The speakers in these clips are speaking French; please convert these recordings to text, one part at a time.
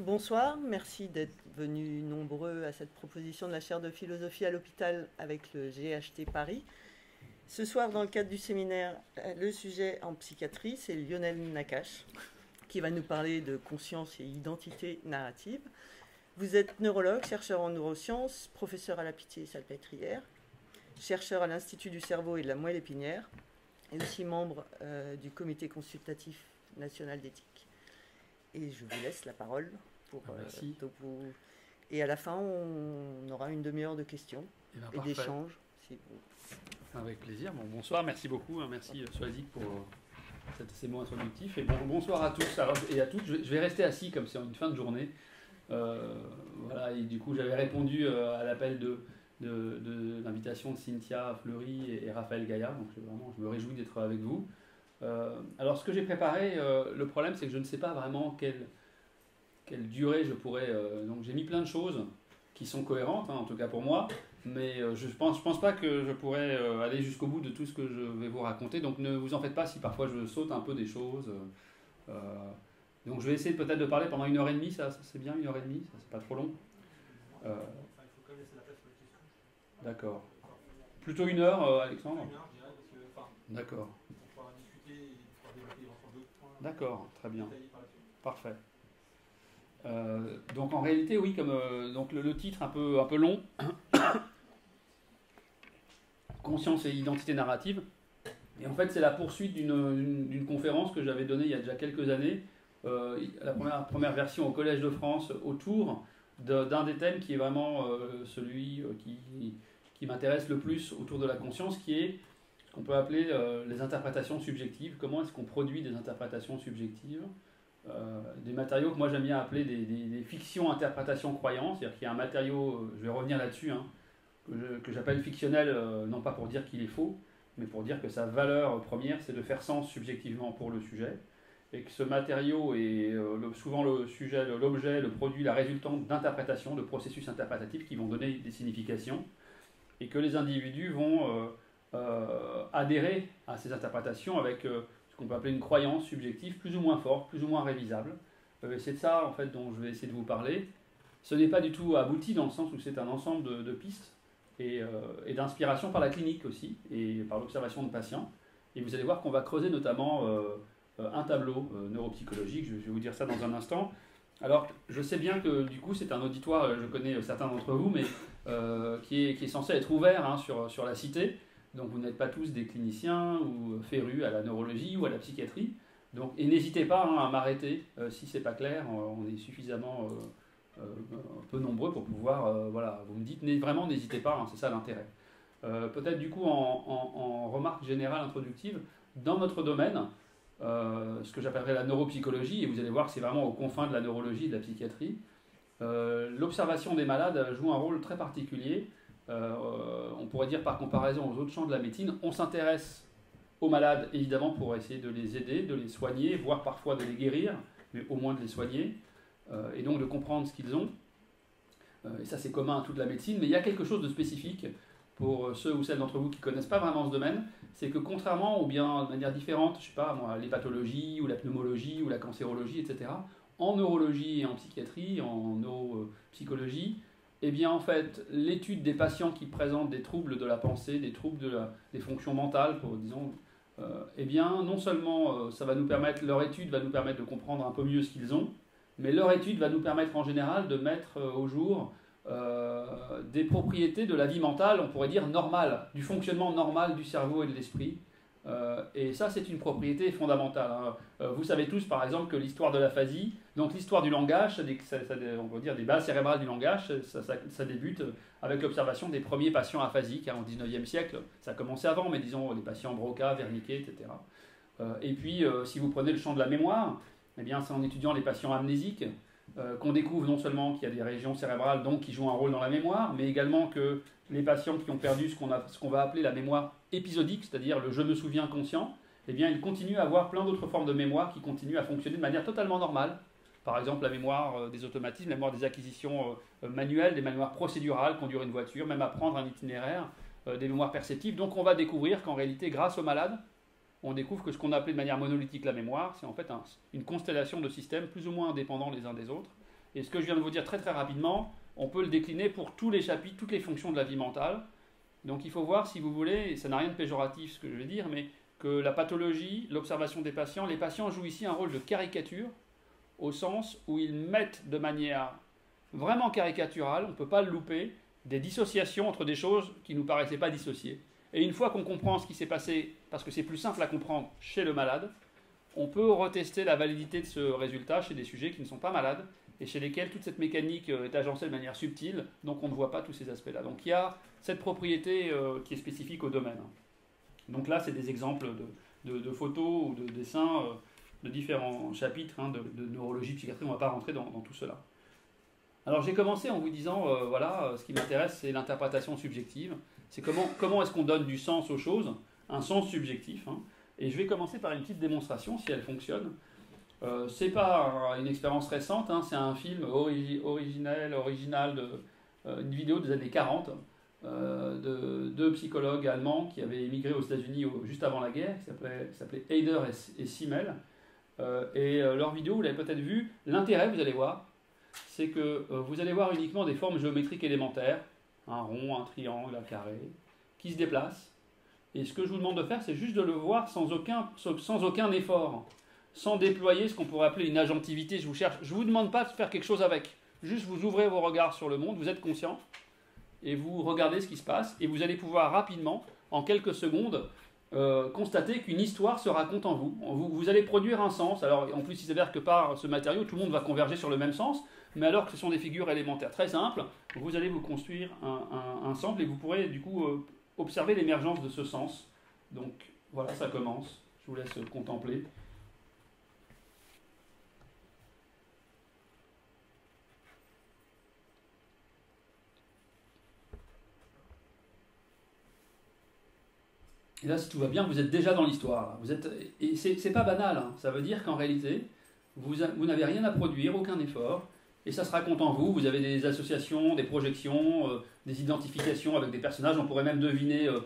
Bonsoir. Merci d'être venus nombreux à cette proposition de la chaire de philosophie à l'hôpital avec le GHT Paris. Ce soir, dans le cadre du séminaire, le sujet en psychiatrie, c'est Lionel Nakache, qui va nous parler de conscience et identité narrative. Vous êtes neurologue, chercheur en neurosciences, professeur à la Pitié-Salpêtrière, chercheur à l'Institut du cerveau et de la moelle épinière, et aussi membre euh, du comité consultatif national d'éthique. Et je vous laisse la parole pour Ah, Merci. euh, donc vous- Et à la fin, on aura une demi-heure de questions Eh ben, et d'échanges. si vous- Avec plaisir. Bon, bonsoir, merci beaucoup. hein, merci euh, Soazic pour euh, cet- ces mots introductifs. Et bon, bonsoir à tous et à toutes. Je vais, je vais rester assis comme c'est une fin de journée. Euh, voilà, et du coup, j'avais répondu à l'appel de, de, de l'invitation de Cynthia Fleury et, et Raphaël Gaillard. Donc, vraiment, je me réjouis d'être avec vous. Euh, alors, ce que j'ai préparé, euh, le problème, c'est que je ne sais pas vraiment quelle, quelle durée je pourrais. euh, donc, j'ai mis plein de choses qui sont cohérentes, hein, en tout cas pour moi. Mais je pense, je pense pas que je pourrais aller jusqu'au bout de tout ce que je vais vous raconter. Donc ne vous en faites pas si parfois je saute un peu des choses. Donc je vais essayer peut-être de parler pendant une heure et demie. Ça, ça, c'est bien une heure et demie. Ça c'est pas trop long. D'accord. Plutôt une heure, Alexandre? D'accord. D'accord. Très bien. Parfait. Euh, donc en réalité, oui, comme euh, le, titre un peu, un long, conscience et identité narrative. Et en fait, c'est la poursuite d'une- conférence que j'avais donnée il y a déjà quelques années, euh, la première, première version au Collège de France, autour d'un des thèmes qui est vraiment celui qui, m'intéresse le plus autour de la conscience, qui est qu'on peut appeler euh, les interprétations subjectives. Comment est-ce qu'on produit des interprétations subjectives euh, des matériaux que moi j'aime bien appeler des, fictions interprétations croyances, c'est-à-dire qu'il y a un matériau, euh, je vais revenir là-dessus, hein, que j'appelle fictionnel, non pas pour dire qu'il est faux, mais pour dire que sa valeur première c'est de faire sens subjectivement pour le sujet, et que ce matériau est souvent le sujet, l'objet, le produit, la résultante d'interprétations, de processus interprétatifs qui vont donner des significations, et que les individus vont euh, adhérer à ces interprétations avec euh, ce qu'on peut appeler une croyance subjective plus ou moins forte, plus ou moins révisable. Euh, c'est de ça en fait dont je vais essayer de vous parler. Ce n'est pas du tout abouti dans le sens où c'est un ensemble de, pistes et, d'inspiration par la clinique aussi et par l'observation de patients. Et vous allez voir qu'on va creuser notamment un tableau neuropsychologique. Je vais vous dire ça dans un instant. Alors, je sais bien que du coup, c'est un auditoire, je connais certains d'entre vous, mais qui, est, qui est censé être ouvert hein, sur, sur la cité. Donc, vous n'êtes pas tous des cliniciens ou férus à la neurologie ou à la psychiatrie. Donc, et n'hésitez pas hein, à m'arrêter euh, si c'est pas clair. euh, on est suffisamment euh, euh, peu nombreux pour pouvoir. voilà, vous me dites vraiment, n'hésitez pas. hein, c'est ça l'intérêt. Peut-être du coup en, remarque générale introductive, dans notre domaine, ce que j'appellerais la neuropsychologie, et vous allez voir que c'est vraiment aux confins de la neurologie et de la psychiatrie, l'observation des malades joue un rôle très particulier. Euh, on pourrait dire par comparaison aux autres champs de la médecine, on s'intéresse aux malades évidemment pour essayer de les aider, de les soigner, voire parfois de les guérir, mais au moins de les soigner, euh, et donc de comprendre ce qu'ils ont. Euh, et ça c'est commun à toute la médecine, mais il y a quelque chose de spécifique pour ceux ou celles d'entre vous qui ne connaissent pas vraiment ce domaine, c'est que contrairement ou bien de manière différente, je sais pas moi, les pathologies ou la pneumologie ou la cancérologie, etc., en neurologie et en psychiatrie, en neuropsychologie, eh bien en fait, l'étude des patients qui présentent des troubles de la pensée, des troubles des fonctions mentales, pour, disons, euh, eh bien non seulement euh, ça va nous permettre, leur étude va nous permettre de comprendre un peu mieux ce qu'ils ont, mais leur étude va nous permettre en général de mettre euh, au jour des propriétés de la vie mentale, on pourrait dire normale, du fonctionnement normal du cerveau et de l'esprit. Euh, et ça, c'est une propriété fondamentale. hein. Euh, vous savez tous, par exemple, que l'histoire de l'aphasie, donc l'histoire du langage, ça, on peut dire des bases cérébrales du langage, ça, débute avec l'observation des premiers patients aphasiques hein, au 19e siècle. Ça a commencé avant, mais disons les patients Broca, Wernicke, etc. Euh, et puis, euh, si vous prenez le champ de la mémoire, eh bien, c'est en étudiant les patients amnésiques euh, qu'on découvre non seulement qu'il y a des régions cérébrales qui jouent un rôle dans la mémoire, mais également que les patients qui ont perdu ce qu'on va appeler la mémoire épisodique, c'est-à-dire le je me souviens conscient, eh bien, ils continuent à avoir plein d'autres formes de mémoire qui continuent à fonctionner de manière totalement normale. Par exemple, la mémoire euh, des automatismes, la mémoire des acquisitions euh, manuelles, des mémoires procédurales, conduire une voiture, même apprendre un itinéraire, des mémoires perceptives. Donc, on va découvrir qu'en réalité, grâce aux malades, on découvre que ce qu'on a appelé de manière monolithique la mémoire, c'est en fait un- une constellation de systèmes plus ou moins indépendants les uns des autres, Et ce que je viens de vous dire très très rapidement, on peut le décliner pour tous les chapitres, toutes les fonctions de la vie mentale. Donc il faut voir, si vous voulez, et ça n'a rien de péjoratif ce que je vais dire, mais que la pathologie, l'observation des patients, les patients jouent ici un rôle de caricature, au sens où ils mettent de manière vraiment caricaturale, on ne peut pas le louper, des dissociations entre des choses qui ne nous paraissaient pas dissociées. Et une fois qu'on comprend ce qui s'est passé, parce que c'est plus simple à comprendre chez le malade, on peut retester la validité de ce résultat chez des sujets qui ne sont pas malades et chez lesquels toute cette mécanique euh, est agencée de manière subtile, donc on ne voit pas tous ces aspects-là. Donc il y a cette propriété euh, qui est spécifique au domaine. Donc là, c'est des exemples de, photos ou de dessins euh, de différents chapitres hein, de, neurologie, psychiatrie, on ne va pas rentrer dans, tout cela. Alors j'ai commencé en vous disant, voilà, ce qui m'intéresse, c'est l'interprétation subjective. C'est comment, est-ce qu'on donne du sens aux choses, un sens subjectif. Hein. Et je vais commencer par une petite démonstration, si elle fonctionne. Euh, c'est pas une expérience récente, hein, c'est un film original, original euh, une vidéo des années 40 euh, de deux psychologues allemands qui avaient émigré aux États-Unis juste avant la guerre, qui s'appelaient Heider et, Simmel. et leur vidéo, vous l'avez peut-être vu, l'intérêt, vous allez voir, c'est que vous allez voir uniquement des formes géométriques élémentaires, un rond, un triangle, un carré, qui se déplacent. Et ce que je vous demande de faire, c'est juste de le voir sans aucun, sans aucun effort sans déployer ce qu'on pourrait appeler une agentivité. Je vous cherche, je vous demande pas de faire quelque chose avec. Juste vous ouvrez vos regards sur le monde, vous êtes conscient et vous regardez ce qui se passe et vous allez pouvoir rapidement, en quelques secondes, euh, constater qu'une histoire se raconte en vous. vous. vous. allez produire un sens. Alors en plus il s'avère que par ce matériau, tout le monde va converger sur le même sens, mais alors que ce sont des figures élémentaires très simples, vous allez vous construire un, un, sample et vous pourrez du coup euh, observer l'émergence de ce sens. Donc voilà, ça commence. Je vous laisse contempler. Et là, si tout va bien, vous êtes déjà dans l'histoire. Êtes, et c'est pas banal. Hein. Ça veut dire qu'en réalité, vous n'avez rien à produire, aucun effort, et ça se raconte en vous. Vous avez des associations, des projections, euh, des identifications avec des personnages. On pourrait même deviner, euh,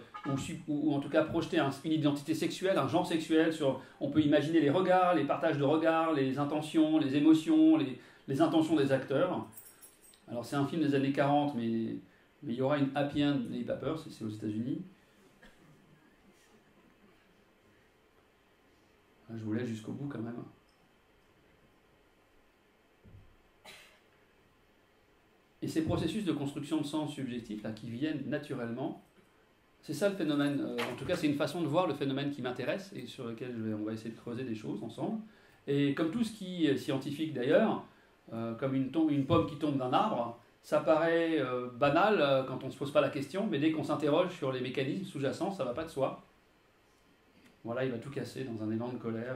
ou, en tout cas projeter une identité sexuelle, un genre sexuel. Sur, on peut imaginer les regards, les partages de regards, les intentions, les émotions, les, intentions des acteurs. Alors c'est un film des années 40, mais, il y aura une happy end, pas peur, c'est aux États-Unis. Je vous laisse jusqu'au bout quand même. Et ces processus de construction de sens subjectif là, qui viennent naturellement, c'est ça le phénomène. Euh, en tout cas, c'est une façon de voir le phénomène qui m'intéresse et sur lequel on va essayer de creuser des choses ensemble. Et comme tout ce qui est scientifique d'ailleurs, euh, comme une, pomme qui tombe d'un arbre, ça paraît euh, banal quand on ne se pose pas la question, mais dès qu'on s'interroge sur les mécanismes sous-jacents, ça ne va pas de soi. Voilà, il va tout casser dans un élan de colère.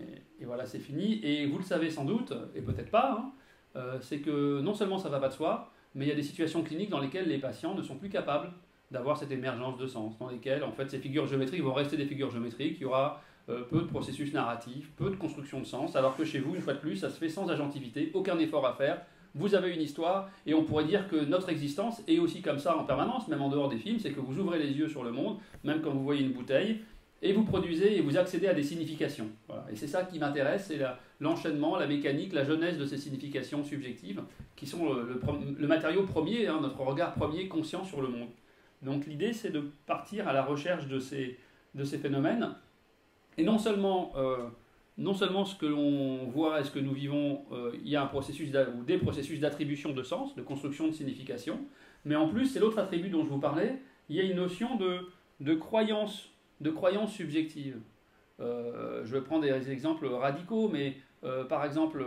Euh, et, voilà, c'est fini. Et vous le savez sans doute, et peut-être pas, hein, euh, c'est que non seulement ça ne va pas de soi, mais il y a des situations cliniques dans lesquelles les patients ne sont plus capables d'avoir cette émergence de sens, dans lesquelles en fait ces figures géométriques vont rester des figures géométriques, il y aura euh, peu de processus narratifs, peu de construction de sens, alors que chez vous, une fois de plus, ça se fait sans agentivité, aucun effort à faire, vous avez une histoire, et on pourrait dire que notre existence est aussi comme ça en permanence, même en dehors des films, c'est que vous ouvrez les yeux sur le monde, même quand vous voyez une bouteille, et vous produisez et vous accédez à des significations. Et c'est ça qui m'intéresse, c'est l'enchaînement, la, mécanique, la jeunesse de ces significations subjectives, qui sont le, matériau premier, hein, notre regard premier conscient sur le monde. Donc l'idée, c'est de partir à la recherche de ces, phénomènes, et non seulement... Euh, non seulement ce que l'on voit et ce que nous vivons, euh, il y a un processus ou des processus d'attribution de sens, de construction de signification, mais en plus, c'est l'autre attribut dont je vous parlais, il y a une notion de croyance, de croyance subjective. Euh, je vais prendre des exemples radicaux, mais euh, par exemple,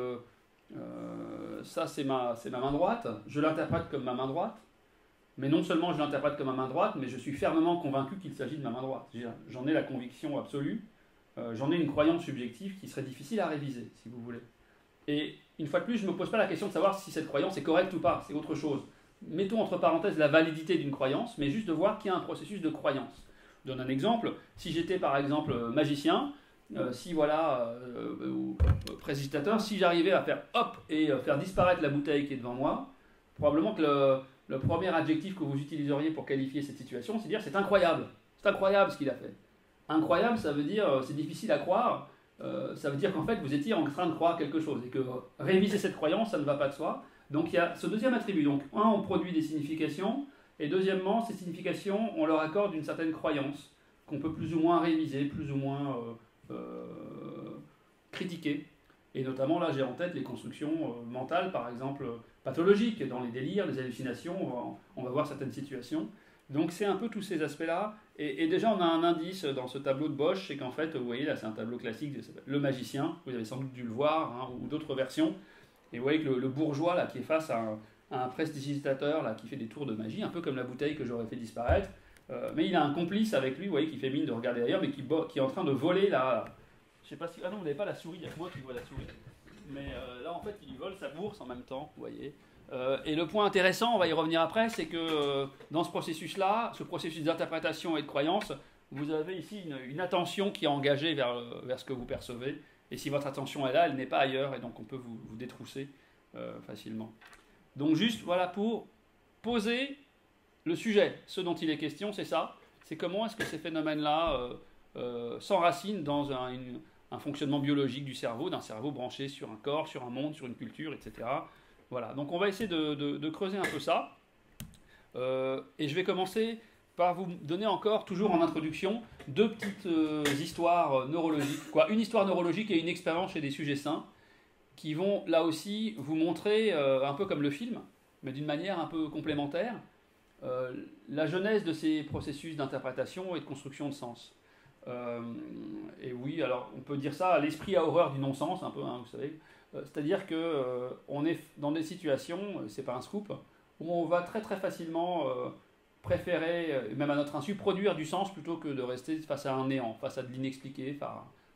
ça c'est ma, ma main droite, je l'interprète comme ma main droite, mais non seulement je l'interprète comme ma main droite, mais je suis fermement convaincu qu'il s'agit de ma main droite. J'en ai la conviction absolue. Euh, j'en ai une croyance subjective qui serait difficile à réviser, si vous voulez. Et une fois de plus, je ne me pose pas la question de savoir si cette croyance est correcte ou pas, c'est autre chose. Mettons entre parenthèses la validité d'une croyance, mais juste de voir qu'il y a un processus de croyance. Je donne un exemple. Si j'étais par exemple magicien, euh, si voilà, euh, ou précipitateur, si j'arrivais à faire hop et faire disparaître la bouteille qui est devant moi, probablement que le, le premier adjectif que vous utiliseriez pour qualifier cette situation, c'est dire c'est incroyable. C'est incroyable ce qu'il a fait. Incroyable, ça veut dire, euh, c'est difficile à croire, euh, ça veut dire qu'en fait, vous étiez en train de croire quelque chose et que réviser cette croyance, ça ne va pas de soi. Donc il y a ce deuxième attribut. Donc, un, on produit des significations, et deuxièmement, ces significations, on leur accorde une certaine croyance qu'on peut plus ou moins réviser, plus ou moins euh, euh, critiquer. Et notamment, là, j'ai en tête les constructions mentales, par exemple, pathologiques, dans les délires, les hallucinations, on va voir certaines situations. Donc c'est un peu tous ces aspects-là. Et, déjà, on a un indice dans ce tableau de Bosch, c'est qu'en fait, vous voyez, là, c'est un tableau classique, Le Magicien, vous avez sans doute dû le voir, hein, ou d'autres versions. Et vous voyez que le, bourgeois, là, qui est face à à prestidigitateur, là, qui fait des tours de magie, un peu comme la bouteille que j'aurais fait disparaître. Euh, mais il a un complice avec lui, vous voyez, qui fait mine de regarder ailleurs, mais qui, est en train de voler, là. Je sais pas si... Ah non, vous n'avez pas la souris, il y a que moi qui vois la souris. Mais euh, là, en fait, il vole sa bourse en même temps, vous voyez. Euh, et le point intéressant, on va y revenir après, c'est que dans ce processus-là, ce processus d'interprétation et de croyance, vous avez ici une, attention qui est engagée vers, vers, ce que vous percevez. Et si votre attention est là, elle n'est pas ailleurs, et donc on peut vous, vous détrousser facilement. Donc juste, voilà, pour poser le sujet, ce dont il est question, c'est ça. C'est comment est-ce que ces phénomènes-là s'enracinent dans un, fonctionnement biologique du cerveau, d'un cerveau branché sur un corps, sur un monde, sur une culture, etc. Voilà, donc on va essayer de, creuser un peu ça. Euh, et je vais commencer par vous donner encore, toujours en introduction, deux petites euh, histoires neurologiques. Quoi, une histoire neurologique et une expérience chez des sujets sains, qui vont là aussi vous montrer, euh, un peu comme le film, mais d'une manière un peu complémentaire, la genèse de ces processus d'interprétation et de construction de sens. et oui, alors on peut dire ça, l'esprit a horreur du non-sens, un peu, hein, vous savez. Euh, c'est-à-dire qu'on euh, est dans des situations, euh, c'est pas un scoop, où on va très très facilement préférer, même à notre insu, produire du sens plutôt que de rester face à un néant, face à de l'inexpliqué,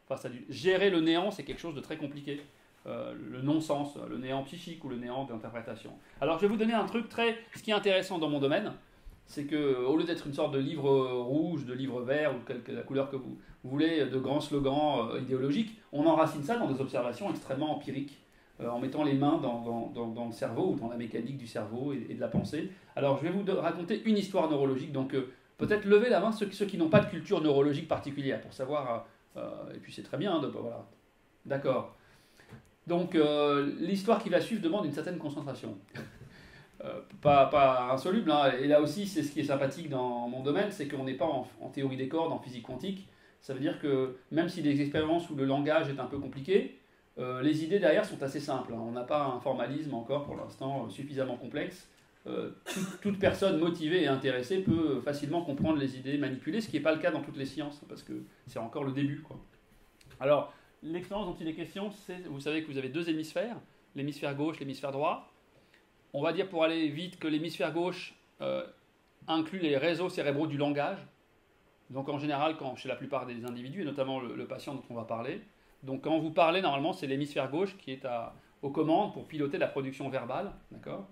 face à du... Gérer le néant, c'est quelque chose de très compliqué. Le non-sens, le néant psychique ou le néant d'interprétation. Alors je vais vous donner un truc très... Ce qui est intéressant dans mon domaine, c'est que au lieu d'être une sorte de livre rouge, de livre vert, ou de la couleur que vous, voulez, de grands slogans euh, idéologiques, on enracine ça dans des observations extrêmement empiriques, euh, en mettant les mains dans, le cerveau ou dans la mécanique du cerveau et, de la pensée. Alors je vais vous raconter une histoire neurologique, donc euh, peut-être lever la main ceux, qui n'ont pas de culture neurologique particulière, pour savoir, et puis c'est très bien, voilà. D'accord. Donc l'histoire qui va suivre demande une certaine concentration. pas, pas, insoluble. Hein. Et là aussi, c'est ce qui est sympathique dans mon domaine, c'est qu'on n'est pas en, théorie des cordes, en physique quantique. Ça veut dire que même si des expériences où le langage est un peu compliqué, euh, les idées derrière sont assez simples. Hein. On n'a pas un formalisme encore pour l'instant suffisamment complexe. Euh, toute, personne motivée et intéressée peut facilement comprendre les idées manipulées, ce qui n'est pas le cas dans toutes les sciences, parce que c'est encore le début. Alors, l'expérience dont il est question, c'est, vous savez que vous avez deux hémisphères, l'hémisphère gauche, l'hémisphère droit. On va dire pour aller vite que l'hémisphère gauche euh, inclut les réseaux cérébraux du langage, donc en général, quand, chez la plupart des individus, et notamment le, patient dont on va parler, donc quand vous parlez, normalement, c'est l'hémisphère gauche qui est aux commandes pour piloter la production verbale, d'accord?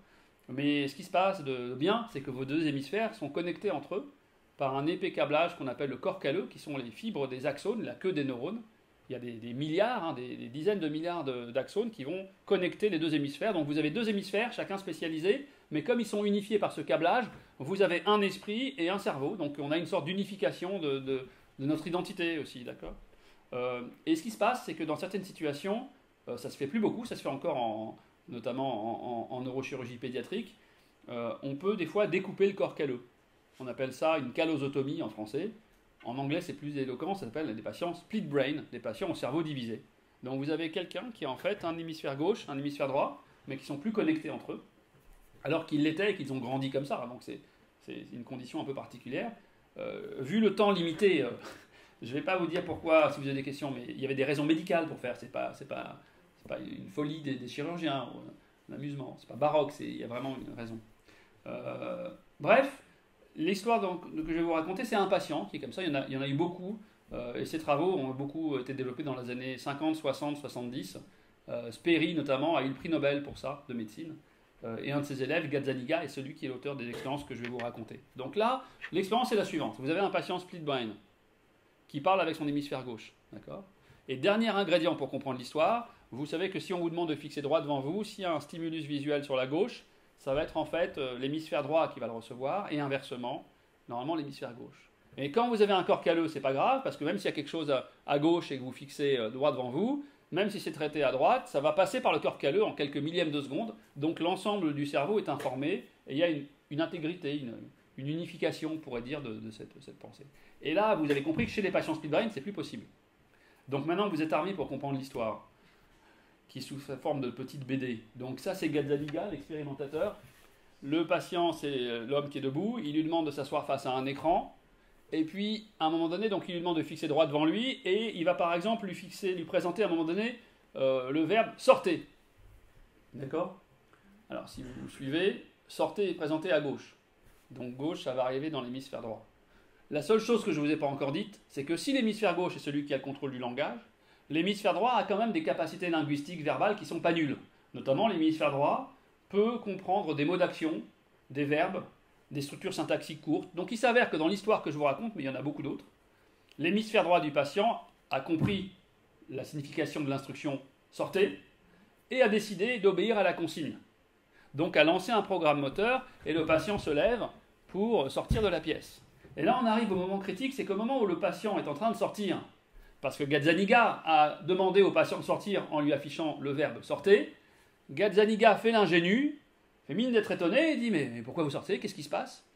Mais ce qui se passe de bien, c'est que vos deux hémisphères sont connectés entre eux par un épais câblage qu'on appelle le corps calleux, qui sont les fibres des axones, la queue des neurones. Il y a des, milliards, hein, des, dizaines de milliards d'axones qui vont connecter les deux hémisphères. Donc vous avez deux hémisphères, chacun spécialisé, mais comme ils sont unifiés par ce câblage, vous avez un esprit et un cerveau, donc on a une sorte d'unification de, notre identité aussi, d'accord? Euh, Et ce qui se passe, c'est que dans certaines situations, euh, ça se fait plus beaucoup, ça se fait encore en, notamment en, neurochirurgie pédiatrique, euh, on peut des fois découper le corps calleux. On appelle ça une callosotomie en français. En anglais, c'est plus éloquent, ça s'appelle des patients split brain, des patients au cerveau divisé. Donc vous avez quelqu'un qui a en fait un hémisphère gauche, un hémisphère droit, mais qui sont plus connectés entre eux alors qu'ils l'étaient et qu'ils ont grandi comme ça. Donc c'est, une condition un peu particulière. Euh, vu le temps limité, euh, je ne vais pas vous dire pourquoi, si vous avez des questions, mais il y avait des raisons médicales pour faire. C'est pas, c'est pas, pas une folie des, chirurgiens, un amusement. C'est pas baroque. il y a vraiment une raison. Euh, bref, l'histoire que je vais vous raconter, c'est un patient qui est comme ça. Il y en a, eu beaucoup. et ses travaux ont beaucoup été développés dans les années 50, 60, 70. Sperry notamment a eu le prix Nobel pour ça, de médecine. Euh, et un de ses élèves, Gazzaniga, est celui qui est l'auteur des expériences que je vais vous raconter. Donc là, l'expérience est la suivante. Vous avez un patient split brain qui parle avec son hémisphère gauche. D'accord? Et dernier ingrédient pour comprendre l'histoire, vous savez que si on vous demande de fixer droit devant vous, s'il y a un stimulus visuel sur la gauche, ça va être en fait euh, l'hémisphère droit qui va le recevoir, et inversement, normalement l'hémisphère gauche. Et quand vous avez un corps calleux, c'est pas grave, parce que même s'il y a quelque chose à, gauche et que vous fixez euh, droit devant vous, même si c'est traité à droite, ça va passer par le corps calleux en quelques millièmes de seconde. Donc l'ensemble du cerveau est informé et il y a une, intégrité, une, unification, on pourrait dire, de, cette, pensée. Et là, vous avez compris que chez les patients split brain, c'est plus possible. Donc maintenant que vous êtes armés pour comprendre l'histoire, qui sous sa forme de petite BD. Donc ça, c'est Gazzaniga, l'expérimentateur. Le patient, c'est euh, l'homme qui est debout. Il lui demande de s'asseoir face à un écran. Et puis, à un moment donné, donc il lui demande de fixer droit devant lui, et il va par exemple lui fixer, lui présenter à un moment donné euh, le verbe sortez. D'accord? Alors, si vous suivez, sortez est présenté à gauche. Donc gauche, ça va arriver dans l'hémisphère droit. La seule chose que je ne vous ai pas encore dite, c'est que si l'hémisphère gauche est celui qui a le contrôle du langage, l'hémisphère droit a quand même des capacités linguistiques verbales qui sont pas nulles. Notamment, l'hémisphère droit peut comprendre des mots d'action, des verbes, des structures syntaxiques courtes. Donc il s'avère que dans l'histoire que je vous raconte, mais il y en a beaucoup d'autres, l'hémisphère droit du patient a compris la signification de l'instruction sortez et a décidé d'obéir à la consigne. Donc a lancé un programme moteur et le patient se lève pour sortir de la pièce. Et là on arrive au moment critique, c'est qu'au moment où le patient est en train de sortir, parce que Gazzaniga a demandé au patient de sortir en lui affichant le verbe sortez, Gazzaniga fait l'ingénu, fait mine d'être étonné et dit mais, pourquoi vous sortez? Qu'est-ce qui se passe?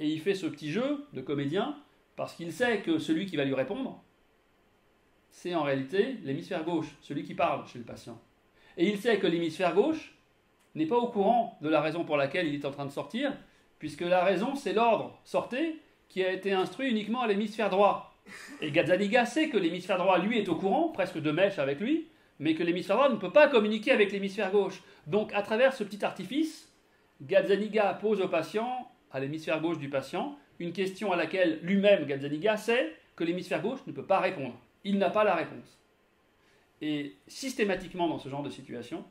Et il fait ce petit jeu de comédien parce qu'il sait que celui qui va lui répondre, c'est en réalité l'hémisphère gauche, celui qui parle chez le patient. Et il sait que l'hémisphère gauche n'est pas au courant de la raison pour laquelle il est en train de sortir, puisque la raison, c'est l'ordre sortez qui a été instruit uniquement à l'hémisphère droit. Et Gazzaniga sait que l'hémisphère droit, lui, est au courant, presque de mèche avec lui, mais que l'hémisphère droit ne peut pas communiquer avec l'hémisphère gauche. Donc, à travers ce petit artifice, Gazzaniga pose au patient, à l'hémisphère gauche du patient, une question à laquelle lui-même, Gazzaniga, sait que l'hémisphère gauche ne peut pas répondre. Il n'a pas la réponse. Et systématiquement dans ce genre de situation,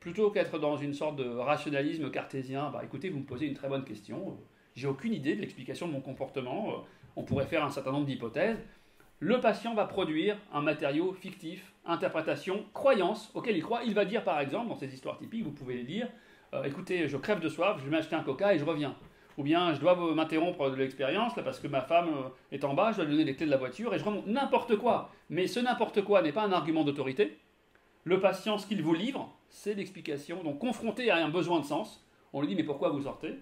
plutôt qu'être dans une sorte de rationalisme cartésien, bah écoutez, vous me posez une très bonne question, j'ai aucune idée de l'explication de mon comportement, on pourrait faire un certain nombre d'hypothèses, le patient va produire un matériau fictif, interprétation, croyance auquel il croit. Il va dire par exemple, dans ces histoires typiques, vous pouvez les dire, euh, écoutez, je crève de soif, je vais m'acheter un coca et je reviens. Ou bien je dois m'interrompre de l'expérience parce que ma femme euh, est en bas, je dois lui donner les clés de la voiture et je remonte. N'importe quoi. Mais ce n'importe quoi n'est pas un argument d'autorité. Le patient, ce qu'il vous livre, c'est l'explication. Donc confronté à un besoin de sens, on lui dit mais pourquoi vous sortez?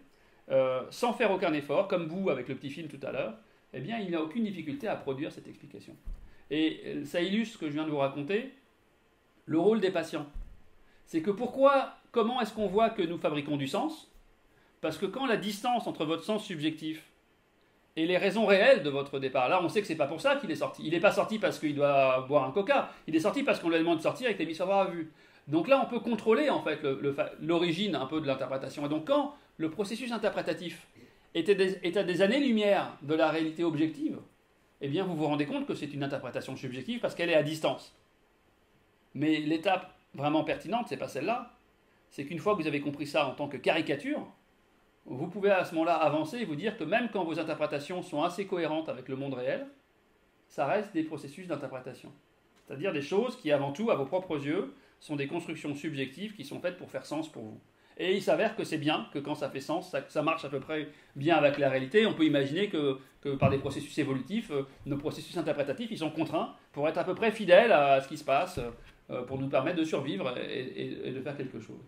Euh, Sans faire aucun effort, comme vous avec le petit film tout à l'heure, eh bien il n'a aucune difficulté à produire cette explication. Et euh, ça illustre ce que je viens de vous raconter, le rôle des patients. C'est que pourquoi, comment est-ce qu'on voit que nous fabriquons du sens? Parce que quand la distance entre votre sens subjectif et les raisons réelles de votre départ, là on sait que c'est pas pour ça qu'il est sorti. Il n'est pas sorti parce qu'il doit boire un coca, il est sorti parce qu'on lui a demandé de sortir avec les mises à vue. Donc là on peut contrôler en fait l'origine un peu de l'interprétation. Et donc quand le processus interprétatif est à des années-lumière de la réalité objective, eh bien vous vous rendez compte que c'est une interprétation subjective parce qu'elle est à distance. Mais l'étape vraiment pertinente, c'est pas celle-là, c'est qu'une fois que vous avez compris ça en tant que caricature, vous pouvez à ce moment-là avancer et vous dire que même quand vos interprétations sont assez cohérentes avec le monde réel, ça reste des processus d'interprétation. C'est-à-dire des choses qui, avant tout, à vos propres yeux, sont des constructions subjectives qui sont faites pour faire sens pour vous. Et il s'avère que c'est bien, que quand ça fait sens, ça, marche à peu près bien avec la réalité. On peut imaginer que, par des processus évolutifs, euh, nos processus interprétatifs, ils sont contraints pour être à peu près fidèles à ce qui se passe, euh, pour nous permettre de survivre et, de faire quelque chose.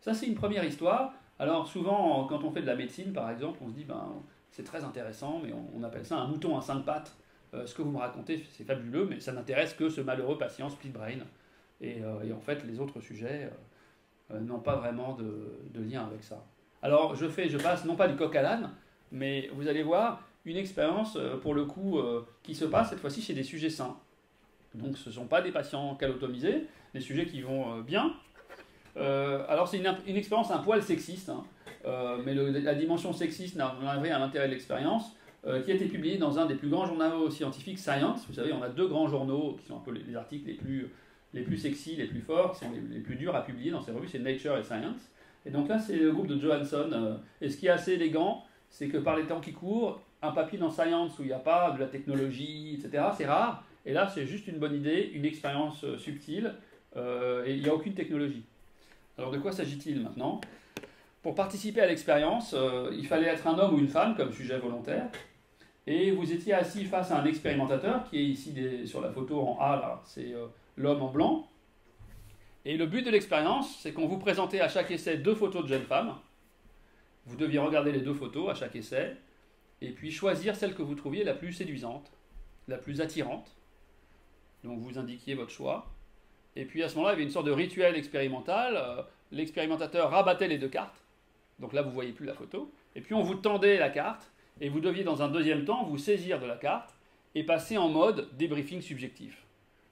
Ça, c'est une première histoire. Alors souvent, quand on fait de la médecine, par exemple, on se dit, ben, c'est très intéressant, mais on, appelle ça un mouton à cinq pattes. Euh, ce que vous me racontez, c'est fabuleux, mais ça n'intéresse que ce malheureux patient split brain. Et, et en fait, les autres sujets euh, n'ont pas vraiment de, lien avec ça. Alors je fais, je passe non pas du coq à l'âne, mais vous allez voir une expérience euh, pour le coup euh, qui se passe cette fois-ci chez des sujets sains. Donc ce ne sont pas des patients calotomisés, des sujets qui vont bien. alors c'est une, expérience un poil sexiste, hein. mais la dimension sexiste n'a rien à l'intérêt de l'expérience, qui a été publiée dans un des plus grands journaux scientifiques, Science. Vous savez, on a deux grands journaux qui sont un peu les articles les plus les plus sexy, les plus forts, les, plus durs à publier dans ces revues, c'est Nature et Science. Et donc là, c'est le groupe de Johansson. Euh, et ce qui est assez élégant, c'est que par les temps qui courent, un papier dans Science où il n'y a pas de la technologie, etc., c'est rare. Et là, c'est juste une bonne idée, une expérience euh, subtile, euh, et il n'y a aucune technologie. Alors de quoi s'agit-il maintenant? Pour participer à l'expérience, il fallait être un homme ou une femme comme sujet volontaire. et vous étiez assis face à un expérimentateur qui est ici sur la photo en A, là, c'est l'homme en blanc. Et le but de l'expérience, c'est qu'on vous présentait à chaque essai deux photos de jeunes femmes. Vous deviez regarder les deux photos à chaque essai, et puis choisir celle que vous trouviez la plus séduisante, la plus attirante. Donc vous indiquiez votre choix. Et puis à ce moment-là, il y avait une sorte de rituel expérimental. Euh, l'expérimentateur rabattait les deux cartes. Donc là, vous ne voyez plus la photo. Et puis on vous tendait la carte. Et vous deviez dans un deuxième temps vous saisir de la carte et passer en mode débriefing subjectif.